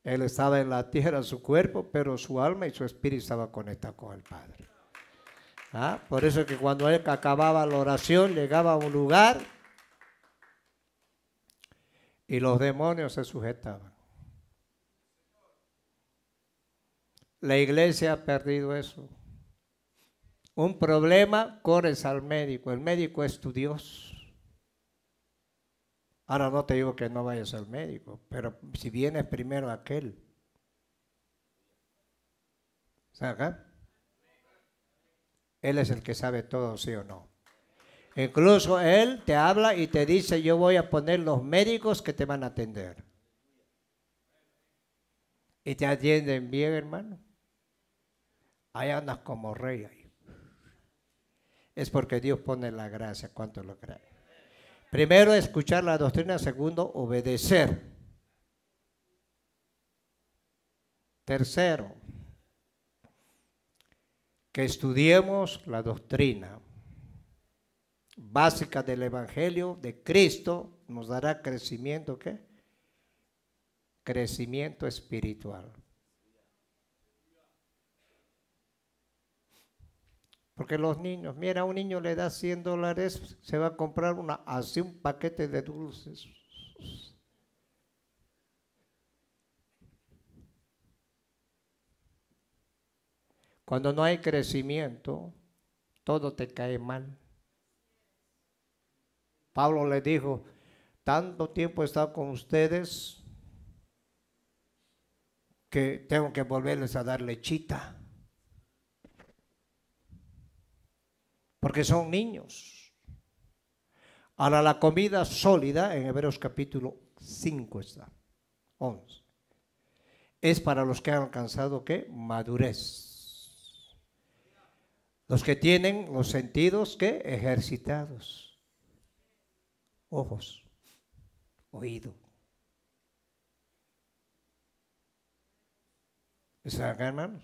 Él estaba en la tierra, su cuerpo, pero su alma y su espíritu estaban conectados con el Padre. ¿Ah? Por eso que cuando él acababa la oración, llegaba a un lugar y los demonios se sujetaban. La iglesia ha perdido eso. Un problema, corres al médico. El médico es tu Dios. Ahora no te digo que no vayas al médico, pero si vienes primero aquel. ¿Sabes Él es el que sabe todo, sí o no. Incluso Él te habla y te dice, yo voy a poner los médicos que te van a atender. Y te atienden bien, hermano. Ahí andas como rey ahí. Es porque Dios pone la gracia, ¿cuánto lo creen? Primero, escuchar la doctrina. Segundo, obedecer. Tercero, que estudiemos la doctrina básica del Evangelio de Cristo, nos dará crecimiento, ¿qué? Crecimiento espiritual. Porque los niños, mira, a un niño le da 100 dólares, se va a comprar una, así un paquete de dulces. Cuando no hay crecimiento, todo te cae mal. Pablo le dijo, tanto tiempo he estado con ustedes que tengo que volverles a dar lechita. Porque son niños. Ahora la comida sólida, en Hebreos capítulo 5 está, 11, es para los que han alcanzado qué? Madurez. Los que tienen los sentidos que ejercitados. Ojos, oído. ¿Están hermanos?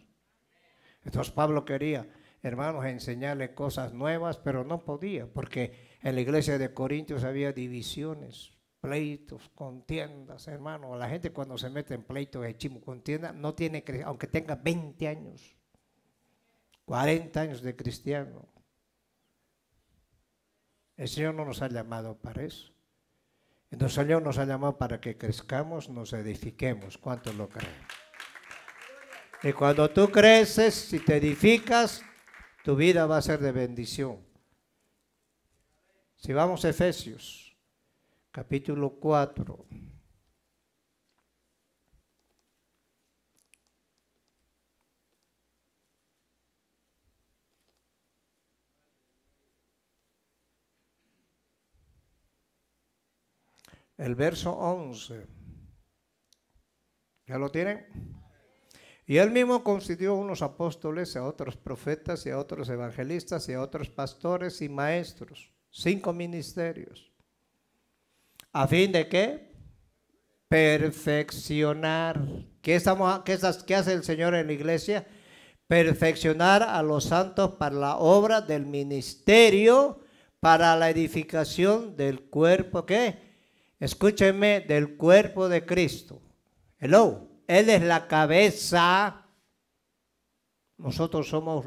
Entonces Pablo quería hermanos, enseñarle cosas nuevas, pero no podía, porque en la iglesia de Corintios había divisiones, pleitos, contiendas, hermano. La gente cuando se mete en pleitos de chimo contienda no tiene, aunque tenga 20 años, 40 años de cristiano. El Señor no nos ha llamado para eso. Entonces el Señor nos ha llamado para que crezcamos, nos edifiquemos. ¿Cuántos lo creen? Y cuando tú creces, si te edificas, tu vida va a ser de bendición. Si vamos a Efesios, capítulo 4. El verso 11. ¿Ya lo tienen? Y él mismo constituyó unos apóstoles, a otros profetas, y a otros evangelistas, y a otros pastores y maestros. Cinco ministerios. ¿A fin de qué? Perfeccionar. ¿Qué, estamos, qué, qué hace el Señor en la iglesia? Perfeccionar a los santos para la obra del ministerio, para la edificación del cuerpo, ¿qué? Escúchenme, del cuerpo de Cristo. Hello. Él es la cabeza. Nosotros somos,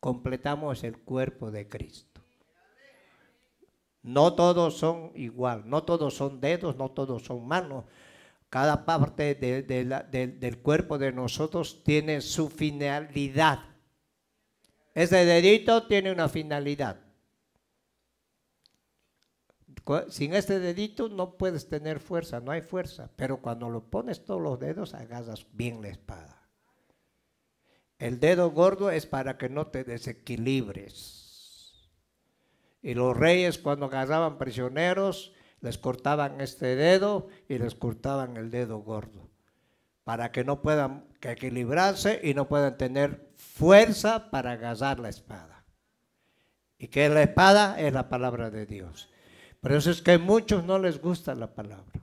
completamos el cuerpo de Cristo. No todos son igual, no todos son dedos, no todos son manos. Cada parte del cuerpo de nosotros tiene su finalidad. Ese dedito tiene una finalidad. Sin este dedito no puedes tener fuerza, no hay fuerza. Pero cuando lo pones todos los dedos, agarras bien la espada. El dedo gordo es para que no te desequilibres. Y los reyes cuando agarraban prisioneros, les cortaban este dedo y les cortaban el dedo gordo. Para que no puedan equilibrarse y no puedan tener fuerza para agarrar la espada. ¿Y que la espada? Es la palabra de Dios. Por eso es que a muchos no les gusta la palabra.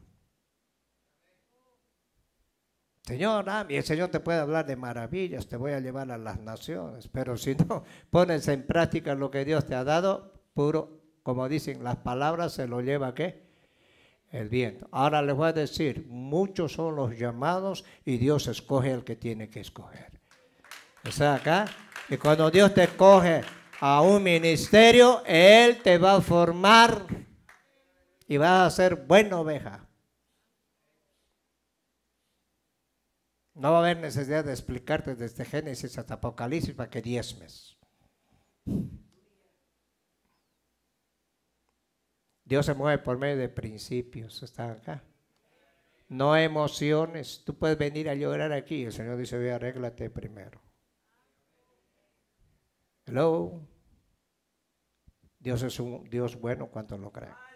Señor, ah, el Señor te puede hablar de maravillas, te voy a llevar a las naciones, pero si no *laughs* pones en práctica lo que Dios te ha dado, puro, como dicen, las palabras se lo lleva qué? El viento. Ahora les voy a decir, muchos son los llamados y Dios escoge al que tiene que escoger. O sea, acá, y cuando Dios te escoge a un ministerio, Él te va a formar y vas a ser buena oveja. No va a haber necesidad de explicarte desde Génesis hasta Apocalipsis para que diezmes. Dios se mueve por medio de principios. Están acá. No emociones. Tú puedes venir a llorar aquí. El Señor dice, ve, arréglate primero. Hello. Dios es un Dios bueno cuando lo creen.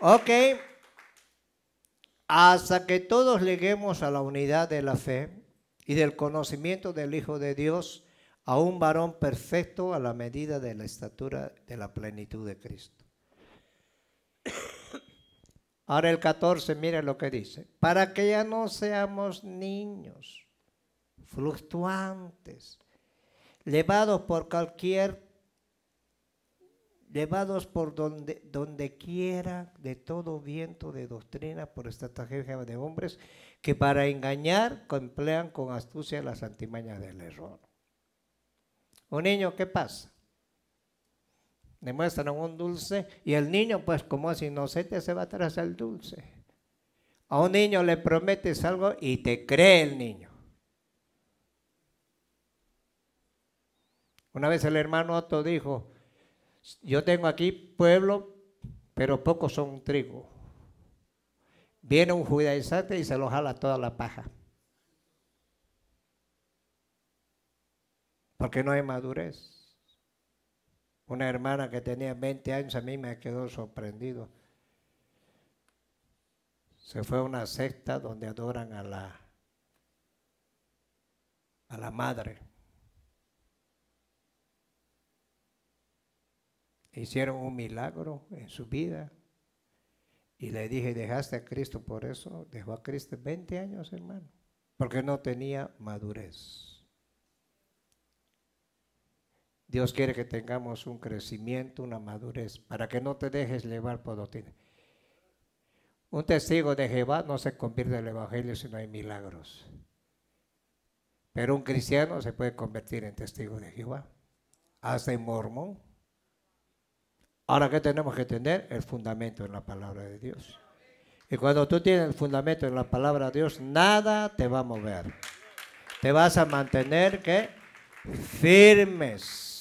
Ok. Hasta que todos lleguemos a la unidad de la fe y del conocimiento del Hijo de Dios, a un varón perfecto a la medida de la estatura de la plenitud de Cristo. Ahora el 14, mire lo que dice. Para que ya no seamos niños, fluctuantes, llevados por cualquier, llevados por donde, donde quiera de todo viento de doctrina por estrategia de hombres que para engañar emplean con astucia las antimañas del error. Un niño, ¿qué pasa? le muestran un dulce y el niño pues como es inocente se va tras el dulce. A un niño le prometes algo y te cree el niño. Una vez el hermano Otto dijo, yo tengo aquí pueblo, pero pocos son trigo. Viene un judaizante y se lo jala toda la paja. Porque no hay madurez. Una hermana que tenía 20 años a mí me quedó sorprendido. Se fue a una secta donde adoran a la, a la madre. Hicieron un milagro en su vida. Y le dije, ¿dejaste a Cristo por eso? Dejó a Cristo 20 años, hermano. Porque no tenía madurez. Dios quiere que tengamos un crecimiento, una madurez, para que no te dejes llevar por doctrina. Un testigo de Jehová no se convierte el Evangelio si no hay milagros. Pero un cristiano se puede convertir en testigo de Jehová, hasta en mormón. Ahora, ¿qué tenemos que tener? El fundamento en la palabra de Dios. Y cuando tú tienes el fundamento en la palabra de Dios, nada te va a mover. Te vas a mantener que firmes.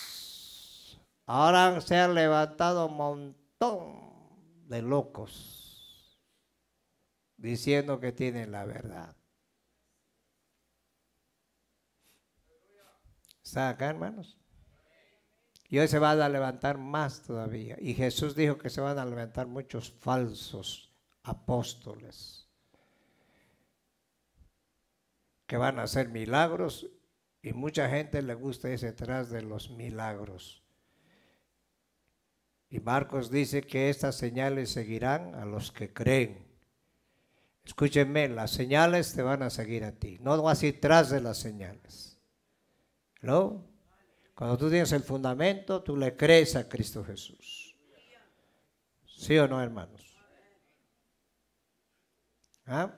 Ahora se han levantado un montón de locos diciendo que tienen la verdad. ¿Está acá, hermanos? Y hoy se van a levantar más todavía. Y Jesús dijo que se van a levantar muchos falsos apóstoles que van a hacer milagros y mucha gente le gusta irse detrás de los milagros. Y Marcos dice que estas señales seguirán a los que creen. Escúchenme, las señales te van a seguir a ti. No vas a ir tras de las señales. ¿No? Cuando tú tienes el fundamento, tú le crees a Cristo Jesús. ¿Sí o no, hermanos? ¿Ah?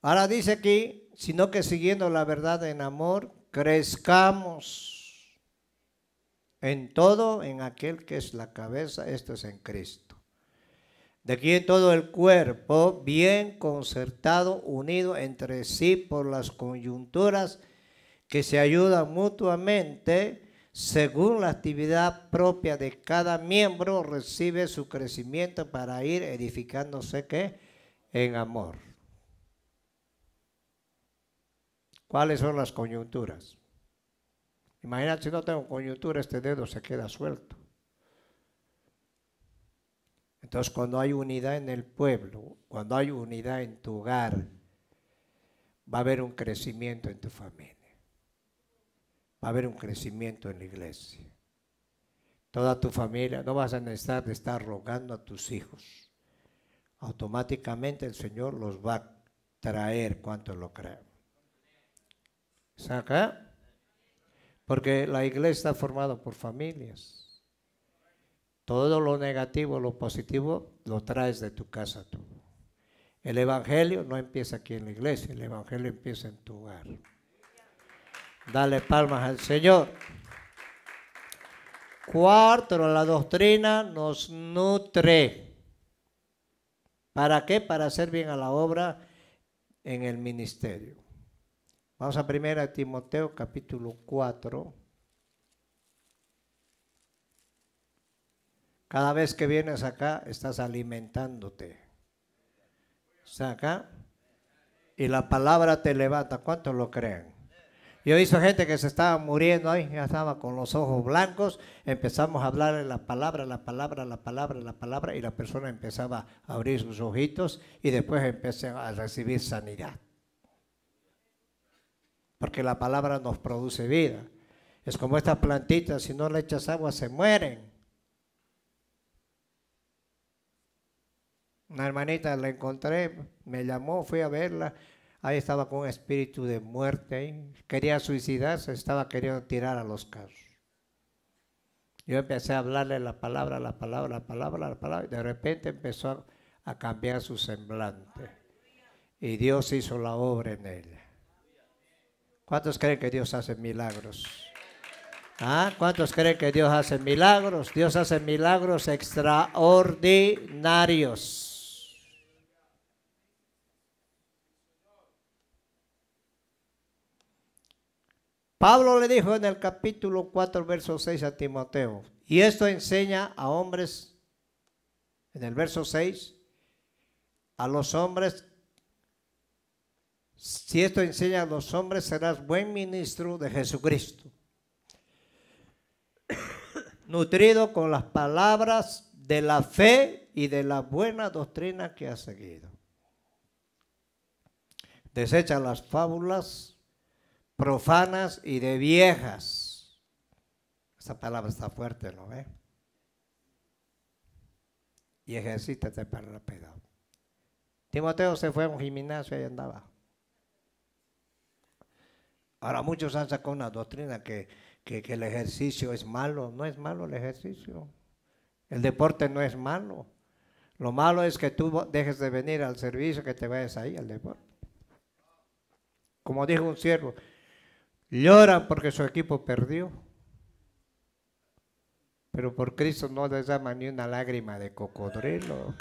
Ahora dice aquí, sino que siguiendo la verdad en amor, crezcamos en todo, en aquel que es la cabeza, esto es en Cristo. De quien todo el cuerpo, bien concertado, unido entre sí por las coyunturas que se ayudan mutuamente, según la actividad propia de cada miembro, recibe su crecimiento para ir edificándose ¿qué? en amor. ¿Cuáles son las coyunturas? Imagínate si no tengo coyuntura, este dedo se queda suelto. Entonces, cuando hay unidad en el pueblo, cuando hay unidad en tu hogar, va a haber un crecimiento en tu familia. Va a haber un crecimiento en la iglesia. Toda tu familia, no vas a necesitar de estar rogando a tus hijos. Automáticamente el Señor los va a traer cuanto lo crean. ¿Saca? Porque la iglesia está formada por familias. Todo lo negativo, lo positivo, lo traes de tu casa tú. El evangelio no empieza aquí en la iglesia, el evangelio empieza en tu hogar. Dale palmas al Señor. Cuarto, la doctrina nos nutre. ¿Para qué? Para hacer bien a la obra en el ministerio. Vamos a 1 Timoteo capítulo 4. Cada vez que vienes acá estás alimentándote. ¿Está acá? Y la palabra te levanta. ¿Cuántos lo creen? Yo he gente que se estaba muriendo ahí, ya estaba con los ojos blancos. Empezamos a hablar la palabra, la palabra, la palabra, la palabra, y la persona empezaba a abrir sus ojitos y después empecé a recibir sanidad. Porque la palabra nos produce vida. Es como esta plantita, si no le echas agua se mueren. Una hermanita la encontré, me llamó, fui a verla Ahí estaba con un espíritu de muerte. Quería suicidarse, estaba queriendo tirar a los carros. Yo empecé a hablarle la palabra, la palabra, la palabra, la palabra. Y de repente empezó a cambiar su semblante. Y Dios hizo la obra en ella. ¿Cuántos creen que Dios hace milagros? ¿Ah? ¿Cuántos creen que Dios hace milagros? Dios hace milagros extraordinarios. Pablo le dijo en el capítulo 4, verso 6 a Timoteo, y esto enseña a hombres, en el verso 6, a los hombres, si esto enseña a los hombres, serás buen ministro de Jesucristo, *coughs* nutrido con las palabras de la fe y de la buena doctrina que has seguido. Desecha las fábulas profanas y de viejas. Esa palabra está fuerte, ¿no ve? Y ejercítate para la piedad. Timoteo se fue a un gimnasio y andaba. Ahora muchos han sacado una doctrina que, que, que el ejercicio es malo. No es malo el ejercicio. El deporte no es malo. Lo malo es que tú dejes de venir al servicio, que te vayas ahí al deporte. Como dijo un siervo, Lloran porque su equipo perdió. Pero por Cristo no les llama ni una lágrima de cocodrilo.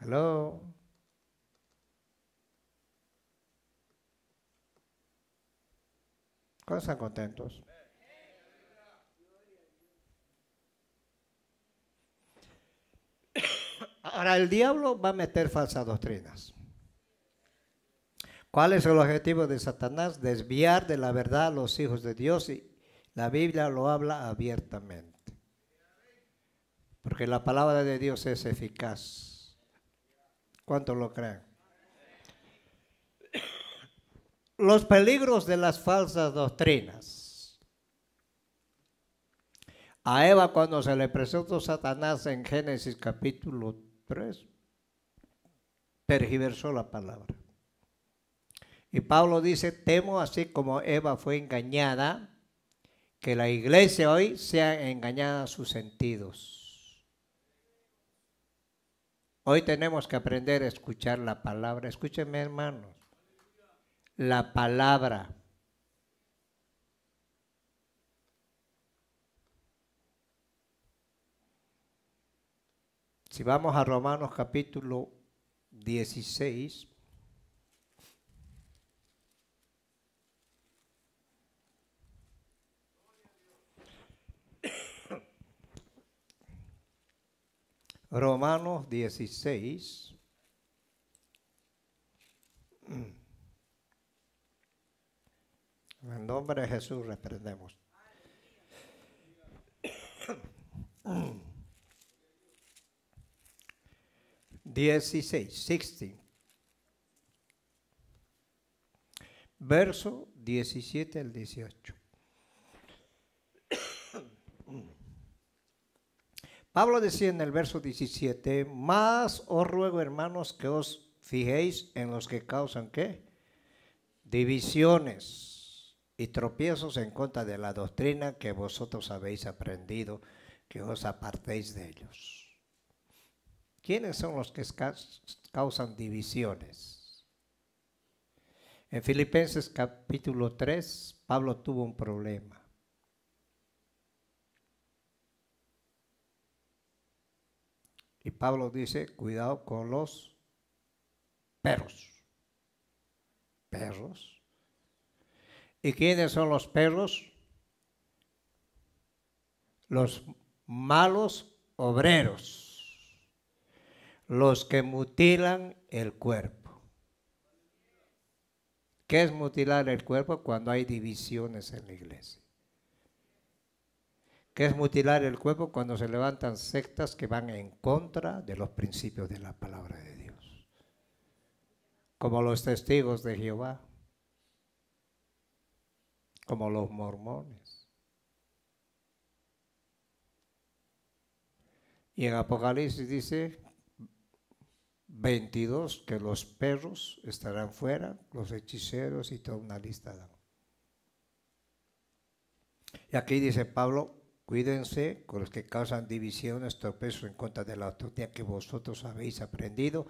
Hello. ¿Cómo están contentos? Ahora el diablo va a meter falsas doctrinas. ¿Cuál es el objetivo de Satanás? Desviar de la verdad a los hijos de Dios y la Biblia lo habla abiertamente. Porque la palabra de Dios es eficaz. ¿Cuántos lo creen? Los peligros de las falsas doctrinas. A Eva cuando se le presentó Satanás en Génesis capítulo es tergiversó la palabra. Y Pablo dice, temo así como Eva fue engañada, que la iglesia hoy sea engañada a sus sentidos. Hoy tenemos que aprender a escuchar la palabra. Escúchenme hermanos. La palabra. Si vamos a Romanos capítulo 16, Romanos 16. En nombre de Jesús reprendemos. 16, 16. Verso 17 al 18. *coughs* Pablo decía en el verso 17, más os ruego hermanos que os fijéis en los que causan qué? Divisiones y tropiezos en contra de la doctrina que vosotros habéis aprendido, que os apartéis de ellos. ¿Quiénes son los que causan divisiones? En Filipenses capítulo 3, Pablo tuvo un problema. Y Pablo dice, cuidado con los perros. Perros. ¿Y quiénes son los perros? Los malos obreros los que mutilan el cuerpo. ¿Qué es mutilar el cuerpo cuando hay divisiones en la iglesia? ¿Qué es mutilar el cuerpo cuando se levantan sectas que van en contra de los principios de la palabra de Dios? Como los testigos de Jehová, como los mormones. Y en Apocalipsis dice 22 que los perros estarán fuera, los hechiceros y toda una lista. Y aquí dice Pablo, cuídense con los que causan divisiones, tropezos en contra de la autoridad que vosotros habéis aprendido,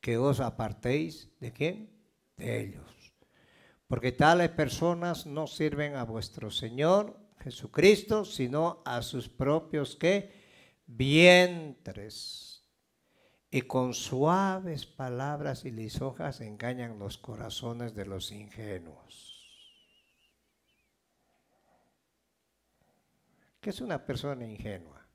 que os apartéis de quién? De ellos. Porque tales personas no sirven a vuestro Señor Jesucristo, sino a sus propios ¿qué? vientres y con suaves palabras y lisonjas engañan los corazones de los ingenuos. ¿Qué es una persona ingenua?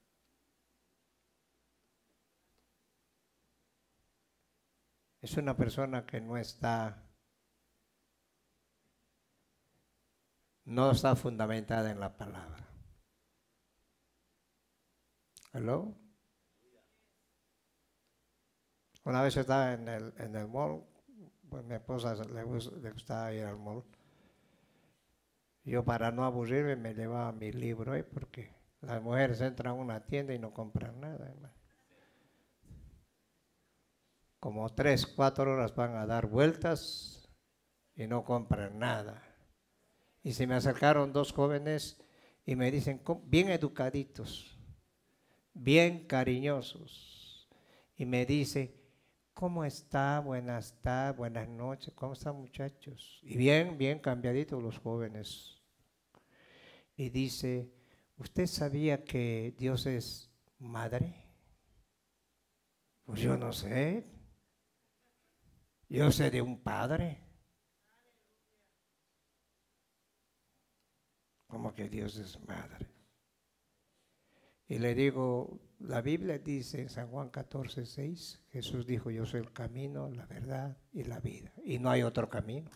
Es una persona que no está no está fundamentada en la palabra. ¿Aló? Una vez estaba en el, en el mall, pues mi esposa le, gustaba ir al mall. Yo para no aburrirme me llevaba mi libro ahí porque las mujeres entran a una tienda y no compran nada. Como tres, cuatro horas van a dar vueltas y no compran nada. Y se me acercaron dos jóvenes y me dicen, bien educaditos, bien cariñosos. Y me dice, ¿Cómo está? Buenas tardes, buenas noches. ¿Cómo están muchachos? Y bien, bien cambiaditos los jóvenes. Y dice, ¿usted sabía que Dios es madre? Pues yo no sé. Yo sé de un padre. Como que Dios es madre. Y le digo, la Biblia dice en San Juan 14, 6, Jesús dijo, yo soy el camino, la verdad y la vida. Y no hay otro camino.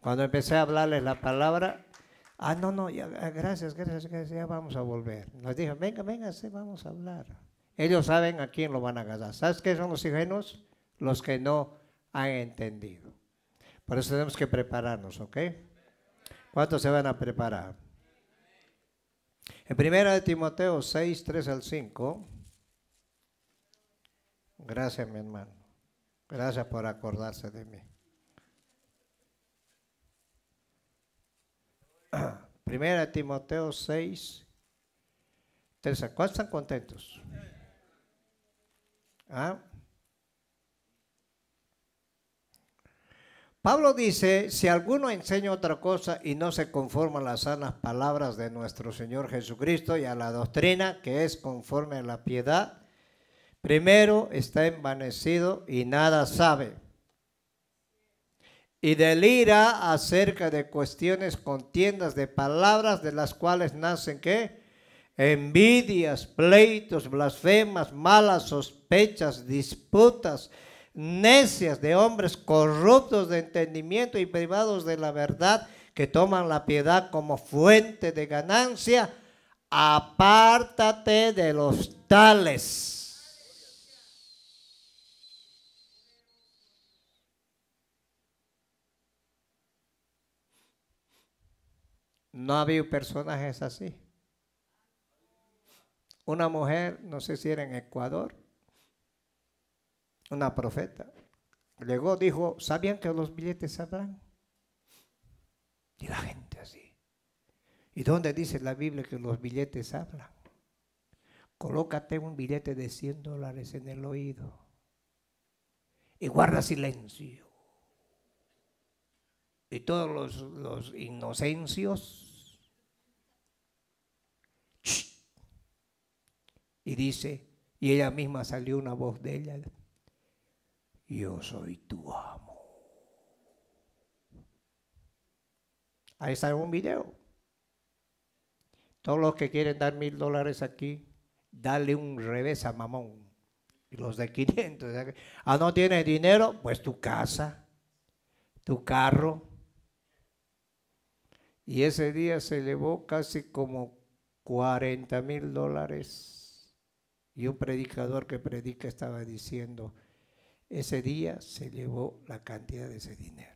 Cuando empecé a hablarles la palabra, ah, no, no, ah, gracias, gracias, gracias, ya vamos a volver. Nos dijo, venga, venga, sí, vamos a hablar. Ellos saben a quién lo van a casar. ¿Sabes qué son los ingenuos? Los que no han entendido. Por eso tenemos que prepararnos, ¿ok? ¿Cuántos se van a preparar? En primera de Timoteo 6, 3 al 5. Gracias, mi hermano. Gracias por acordarse de mí. *clears throat* Primera de Timoteo 6, 3. ¿Cuántos están contentos? ¿Ah? Pablo dice, si alguno enseña otra cosa y no se conforma a las sanas palabras de nuestro Señor Jesucristo y a la doctrina que es conforme a la piedad, primero está envanecido y nada sabe. Y delira acerca de cuestiones contiendas de palabras de las cuales nacen qué? Envidias, pleitos, blasfemas, malas sospechas, disputas necias de hombres corruptos de entendimiento y privados de la verdad, que toman la piedad como fuente de ganancia, apártate de los tales. No ha habido personajes así. Una mujer, no sé si era en Ecuador, una profeta. Llegó, dijo, ¿sabían que los billetes hablan? Y la gente así. ¿Y dónde dice la Biblia que los billetes hablan? Colócate un billete de 100 dólares en el oído y guarda silencio. Y todos los, los inocencios. Y dice, y ella misma salió una voz de ella yo soy tu amo. Ahí está un video. Todos los que quieren dar mil dólares aquí, dale un revés a mamón. Y los de 500. Ah, no tienes dinero, pues tu casa, tu carro. Y ese día se llevó casi como 40 mil dólares. Y un predicador que predica estaba diciendo, ese día se llevó la cantidad de ese dinero.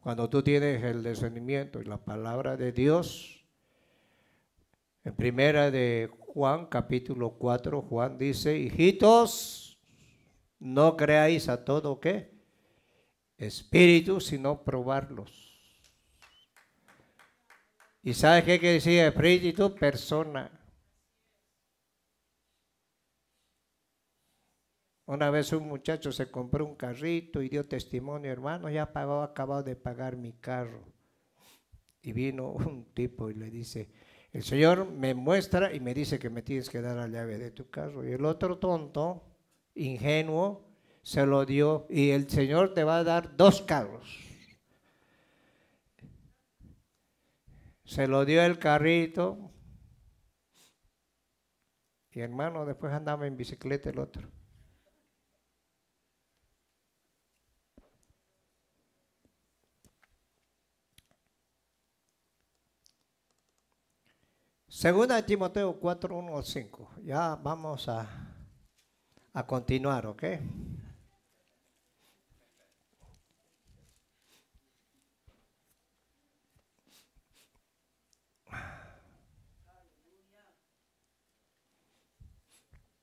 Cuando tú tienes el discernimiento y la palabra de Dios, en primera de Juan capítulo 4, Juan dice, hijitos, no creáis a todo que espíritu, sino probarlos. ¿Y sabes qué quiere decir espíritu? Persona. Una vez un muchacho se compró un carrito y dio testimonio, hermano, ya pagó, acabado de pagar mi carro. Y vino un tipo y le dice, el Señor me muestra y me dice que me tienes que dar la llave de tu carro. Y el otro tonto, ingenuo, se lo dio y el Señor te va a dar dos carros. Se lo dio el carrito. Y hermano, después andaba en bicicleta el otro. Segunda de Timoteo 4, 1 5. Ya vamos a, a continuar, ¿ok?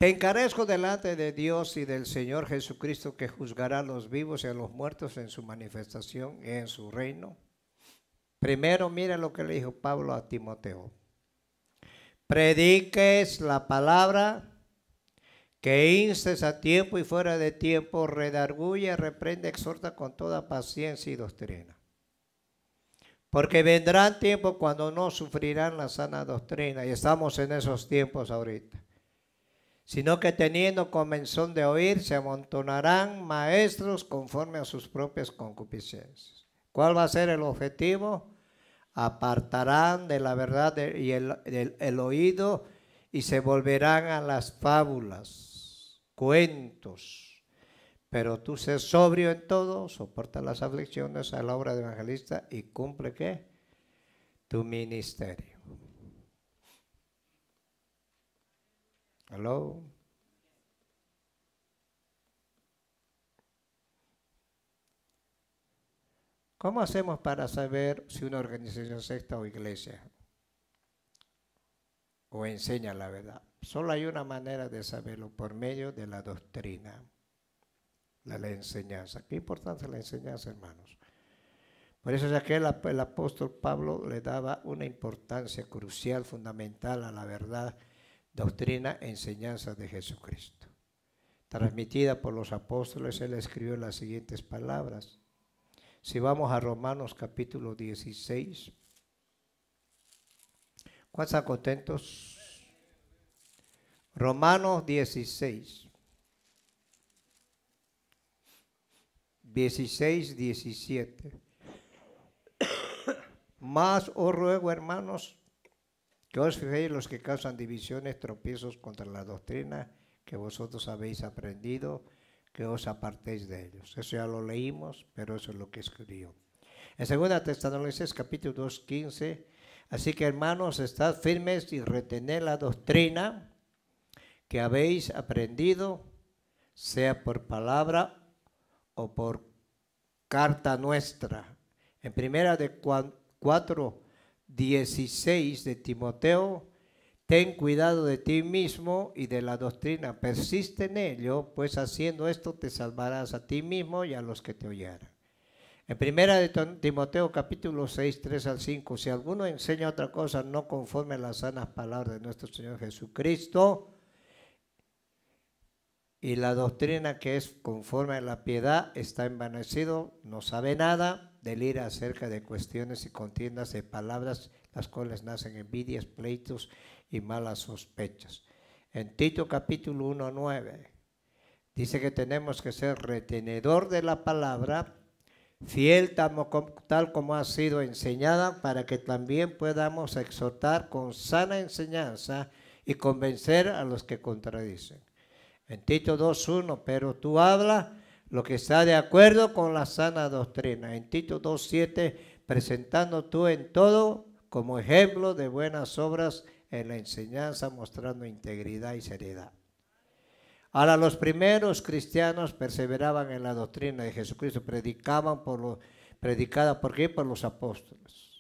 Te encarezco delante de Dios y del Señor Jesucristo que juzgará a los vivos y a los muertos en su manifestación y en su reino. Primero, mira lo que le dijo Pablo a Timoteo prediques la palabra, que instes a tiempo y fuera de tiempo, redarguye, reprende, exhorta con toda paciencia y doctrina. Porque vendrán tiempos cuando no sufrirán la sana doctrina, y estamos en esos tiempos ahorita. Sino que teniendo comenzón de oír, se amontonarán maestros conforme a sus propias concupiscencias. ¿Cuál va a ser el objetivo? apartarán de la verdad y el, oído y se volverán a las fábulas, cuentos. Pero tú sé sobrio en todo, soporta las aflicciones a la obra de evangelista y cumple qué? Tu ministerio. Hello. ¿Cómo hacemos para saber si una organización secta o iglesia o enseña la verdad? Solo hay una manera de saberlo por medio de la doctrina, la enseñanza. Qué importante la enseñanza, hermanos. Por eso es que el apóstol Pablo le daba una importancia crucial, fundamental a la verdad, doctrina, enseñanza de Jesucristo. Transmitida por los apóstoles, él escribió las siguientes palabras. Si vamos a Romanos capítulo 16. ¿Cuántos contentos? Romanos 16. 16, 17. Más os ruego, hermanos, que os fijéis los que causan divisiones, tropiezos contra la doctrina que vosotros habéis aprendido que os apartéis de ellos. Eso ya lo leímos, pero eso es lo que escribió. En 2 Tesalonicenses capítulo 2, 15, así que hermanos, estad firmes y retened la doctrina que habéis aprendido, sea por palabra o por carta nuestra. En primera de 4, 16 de Timoteo, Ten cuidado de ti mismo y de la doctrina, persiste en ello, pues haciendo esto te salvarás a ti mismo y a los que te oyeran. En primera de Timoteo capítulo 6, 3 al 5, si alguno enseña otra cosa no conforme a las sanas palabras de nuestro Señor Jesucristo, y la doctrina que es conforme a la piedad está envanecido, no sabe nada, delira acerca de cuestiones y contiendas de palabras, las cuales nacen envidias, pleitos y malas sospechas. En Tito capítulo 1, 9 dice que tenemos que ser retenedor de la palabra, fiel tal como ha sido enseñada, para que también podamos exhortar con sana enseñanza y convencer a los que contradicen. En Tito 2.1, pero tú habla lo que está de acuerdo con la sana doctrina. En Tito 2.7, presentando tú en todo como ejemplo de buenas obras en la enseñanza, mostrando integridad y seriedad. Ahora los primeros cristianos perseveraban en la doctrina de Jesucristo, predicaban por lo, predicada por qué? Por los apóstoles.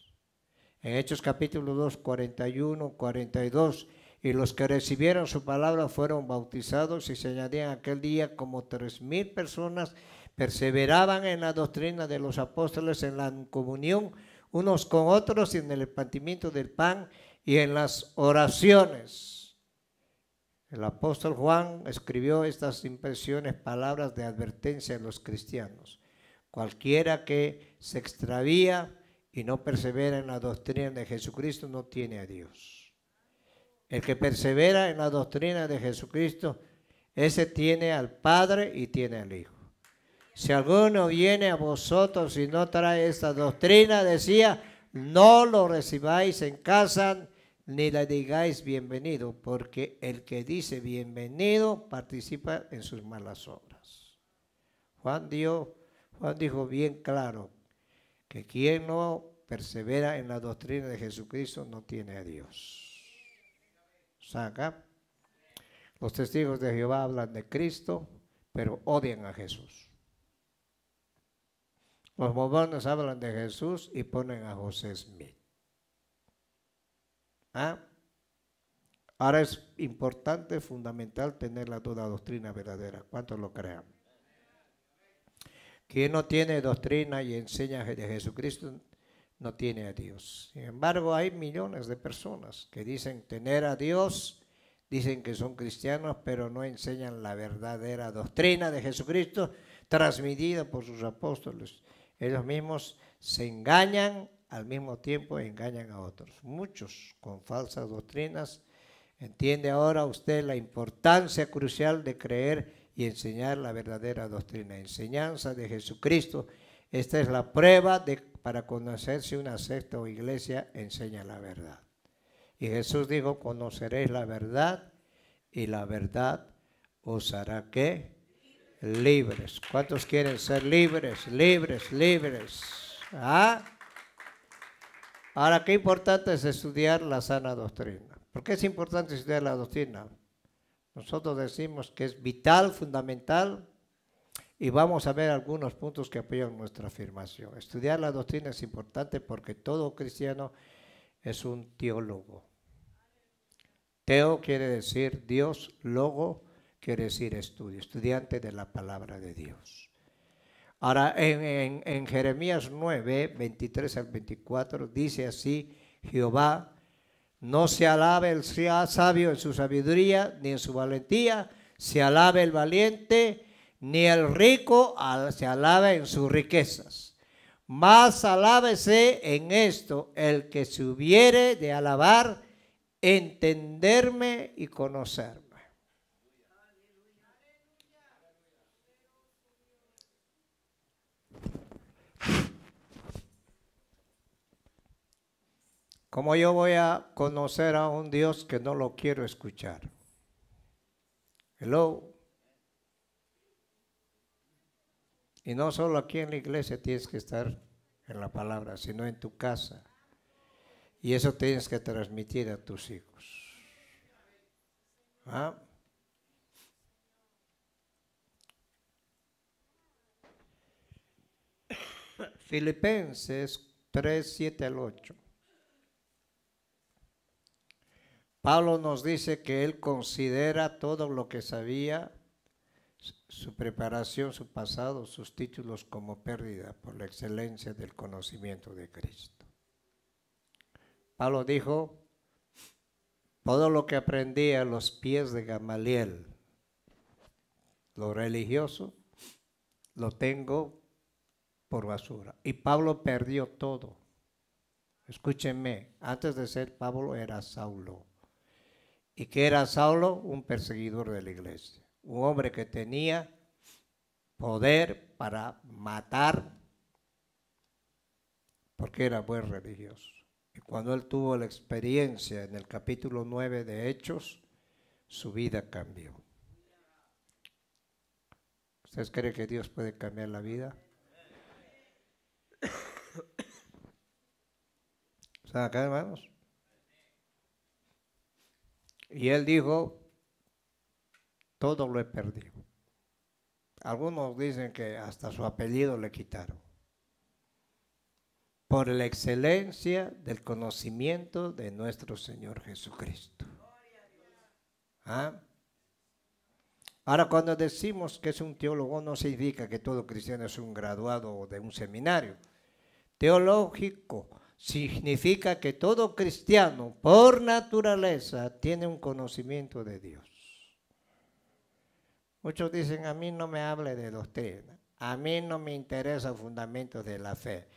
En Hechos capítulo 2, 41, 42, y los que recibieron su palabra fueron bautizados y se añadían aquel día como tres mil personas, perseveraban en la doctrina de los apóstoles, en la comunión unos con otros y en el repartimiento del pan y en las oraciones. El apóstol Juan escribió estas impresiones, palabras de advertencia a los cristianos. Cualquiera que se extravía y no persevera en la doctrina de Jesucristo no tiene a Dios. El que persevera en la doctrina de Jesucristo, ese tiene al Padre y tiene al Hijo. Si alguno viene a vosotros y no trae esta doctrina, decía, no lo recibáis en casa ni le digáis bienvenido, porque el que dice bienvenido participa en sus malas obras. Juan, dio, Juan dijo bien claro que quien no persevera en la doctrina de Jesucristo no tiene a Dios. Saca. Los testigos de Jehová hablan de Cristo, pero odian a Jesús. Los mormones hablan de Jesús y ponen a José Smith. ¿Ah? Ahora es importante, fundamental tener la toda doctrina verdadera. ¿Cuántos lo crean? Quien no tiene doctrina y enseña de Jesucristo no tiene a Dios. Sin embargo, hay millones de personas que dicen tener a Dios, dicen que son cristianos, pero no enseñan la verdadera doctrina de Jesucristo transmitida por sus apóstoles. Ellos mismos se engañan al mismo tiempo engañan a otros. Muchos con falsas doctrinas. Entiende ahora usted la importancia crucial de creer y enseñar la verdadera doctrina. Enseñanza de Jesucristo. Esta es la prueba de, para conocer si una secta o iglesia enseña la verdad. Y Jesús dijo, conoceréis la verdad y la verdad os hará que libres. ¿Cuántos quieren ser libres? Libres, libres. ¿Ah? Ahora, qué importante es estudiar la sana doctrina. ¿Por qué es importante estudiar la doctrina? Nosotros decimos que es vital, fundamental, y vamos a ver algunos puntos que apoyan nuestra afirmación. Estudiar la doctrina es importante porque todo cristiano es un teólogo. Teo quiere decir Dios, logo quiere decir estudio, estudiante de la palabra de Dios. Ahora, en, Jeremías 9, 23 al 24, dice así, Jehová, no se alabe el sabio en su sabiduría, ni en su valentía, se alabe el valiente, ni el rico se alabe en sus riquezas. Más alábese en esto el que se hubiere de alabar, entenderme y conocer. ¿Cómo yo voy a conocer a un Dios que no lo quiero escuchar? Hello. Y no solo aquí en la iglesia tienes que estar en la palabra, sino en tu casa. Y eso tienes que transmitir a tus hijos. ¿Ah? *coughs* Filipenses 3, 7 al 8. Pablo nos dice que él considera todo lo que sabía, su preparación, su pasado, sus títulos como pérdida por la excelencia del conocimiento de Cristo. Pablo dijo, todo lo que aprendí a los pies de Gamaliel, lo religioso, lo tengo por basura. Y Pablo perdió todo. Escúchenme, antes de ser Pablo era Saulo y que era Saulo un perseguidor de la iglesia, un hombre que tenía poder para matar porque era buen religioso. Y cuando él tuvo la experiencia en el capítulo 9 de Hechos, su vida cambió. ¿Ustedes creen que Dios puede cambiar la vida? ¿Están acá, hermanos? Y él dijo, todo lo he perdido. Algunos dicen que hasta su apellido le quitaron. Por la excelencia del conocimiento de nuestro Señor Jesucristo. ¿Ah? Ahora, cuando decimos que es un teólogo, no significa que todo cristiano es un graduado de un seminario. Teológico significa que todo cristiano, por naturaleza, tiene un conocimiento de Dios. Muchos dicen, a mí no me hable de doctrina, a mí no me interesa fundamentos de la fe.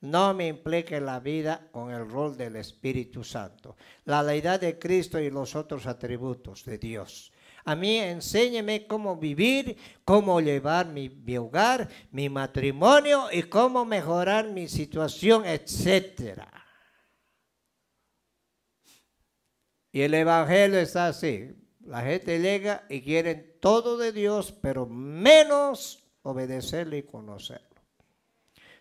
No me implique la vida con el rol del Espíritu Santo, la deidad de Cristo y los otros atributos de Dios. A mí enséñeme cómo vivir, cómo llevar mi, hogar, mi matrimonio y cómo mejorar mi situación, etc. Y el Evangelio está así. La gente llega y quieren todo de Dios, pero menos obedecerle y conocerlo.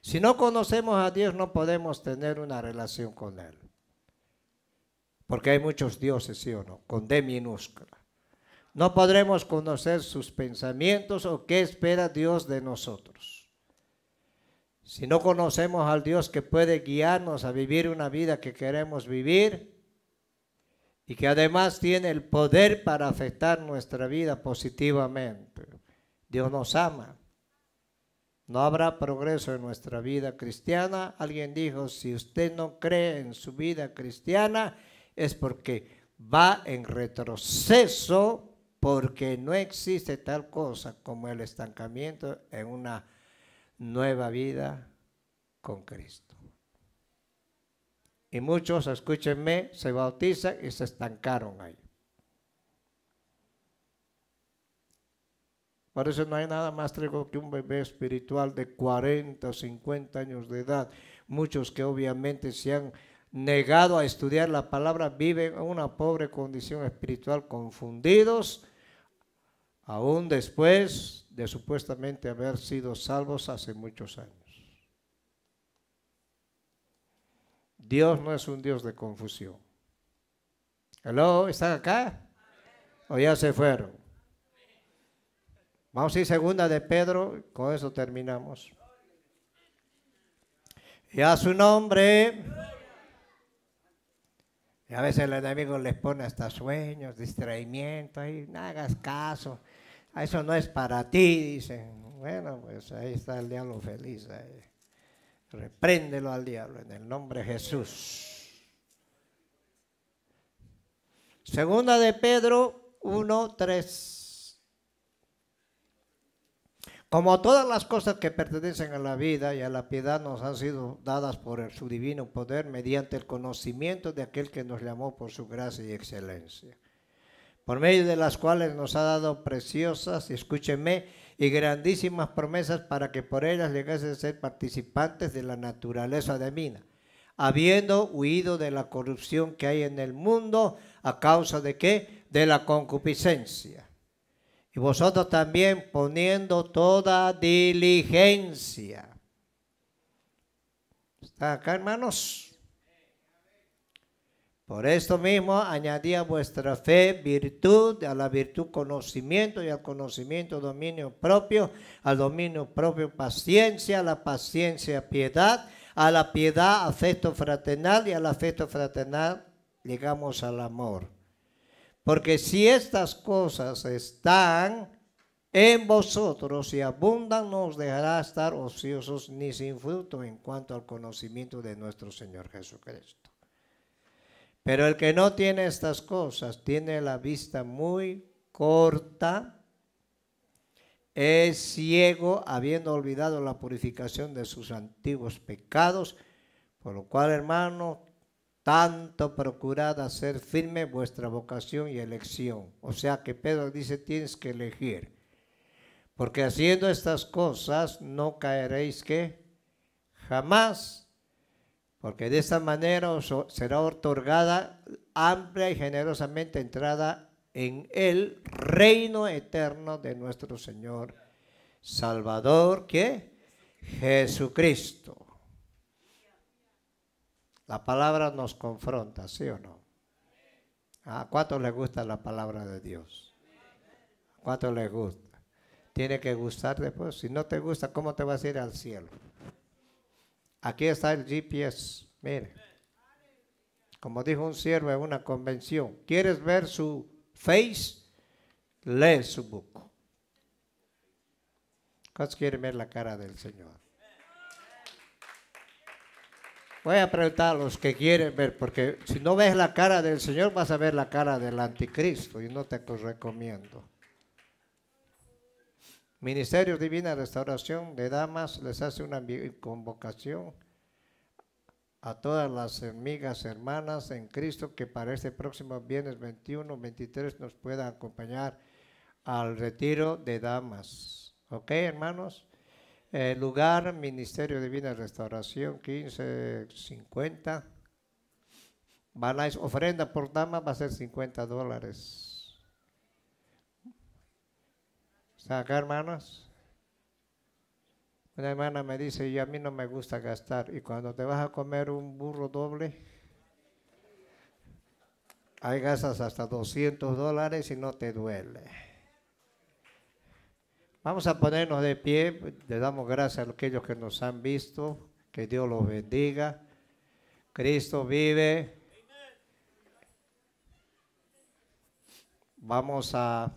Si no conocemos a Dios, no podemos tener una relación con Él. Porque hay muchos dioses, ¿sí o no? Con D minúscula. No podremos conocer sus pensamientos o qué espera Dios de nosotros. Si no conocemos al Dios que puede guiarnos a vivir una vida que queremos vivir y que además tiene el poder para afectar nuestra vida positivamente. Dios nos ama. No habrá progreso en nuestra vida cristiana. Alguien dijo, si usted no cree en su vida cristiana, es porque va en retroceso porque no existe tal cosa como el estancamiento en una nueva vida con Cristo. Y muchos, escúchenme, se bautizan y se estancaron ahí. Por eso no hay nada más trigo que un bebé espiritual de 40 o 50 años de edad. Muchos que obviamente se han negado a estudiar la palabra viven en una pobre condición espiritual confundidos aún después de supuestamente haber sido salvos hace muchos años. Dios no es un Dios de confusión. Hello, ¿están acá? ¿O ya se fueron? Vamos a ir segunda de Pedro, con eso terminamos. Y a su nombre. Y a veces el enemigo les pone hasta sueños, distraimiento, y no hagas caso. Eso no es para ti, dicen. Bueno, pues ahí está el diablo feliz. Repréndelo al diablo en el nombre de Jesús. Segunda de Pedro 1, 3. Como todas las cosas que pertenecen a la vida y a la piedad nos han sido dadas por su divino poder mediante el conocimiento de aquel que nos llamó por su gracia y excelencia por medio de las cuales nos ha dado preciosas, escúchenme, y grandísimas promesas para que por ellas llegase a ser participantes de la naturaleza divina, habiendo huido de la corrupción que hay en el mundo a causa de qué? De la concupiscencia. Y vosotros también poniendo toda diligencia. ¿Está acá, hermanos? Por esto mismo añadía vuestra fe virtud, a la virtud conocimiento y al conocimiento dominio propio, al dominio propio paciencia, a la paciencia piedad, a la piedad afecto fraternal y al afecto fraternal llegamos al amor. Porque si estas cosas están en vosotros y abundan, no os dejará estar ociosos ni sin fruto en cuanto al conocimiento de nuestro Señor Jesucristo. Pero el que no tiene estas cosas tiene la vista muy corta, es ciego, habiendo olvidado la purificación de sus antiguos pecados, por lo cual, hermano, tanto procurad hacer firme vuestra vocación y elección. O sea que Pedro dice, tienes que elegir. Porque haciendo estas cosas no caeréis que jamás porque de esta manera será otorgada amplia y generosamente entrada en el reino eterno de nuestro Señor Salvador, que Jesucristo. La palabra nos confronta, ¿sí o no? ¿A cuántos les gusta la palabra de Dios? ¿A cuántos les gusta? Tiene que gustar después. Si no te gusta, ¿cómo te vas a ir al cielo? Aquí está el GPS. Mire. Como dijo un siervo en una convención, ¿quieres ver su face? Lee su book. ¿Cuántos quieren ver la cara del Señor? Voy a preguntar a los que quieren ver, porque si no ves la cara del Señor, vas a ver la cara del anticristo y no te recomiendo. Ministerio Divina Restauración de Damas les hace una convocación a todas las amigas, hermanas en Cristo que para este próximo viernes 21, 23 nos puedan acompañar al retiro de damas. ¿Ok, hermanos? El lugar, Ministerio Divina Restauración, 1550. Van a ofrenda por dama va a ser 50 dólares. ¿Están acá, hermanos? Una hermana me dice, y a mí no me gusta gastar. Y cuando te vas a comer un burro doble, hay gastas hasta 200 dólares y no te duele. Vamos a ponernos de pie, le damos gracias a aquellos que nos han visto, que Dios los bendiga. Cristo vive. Vamos a...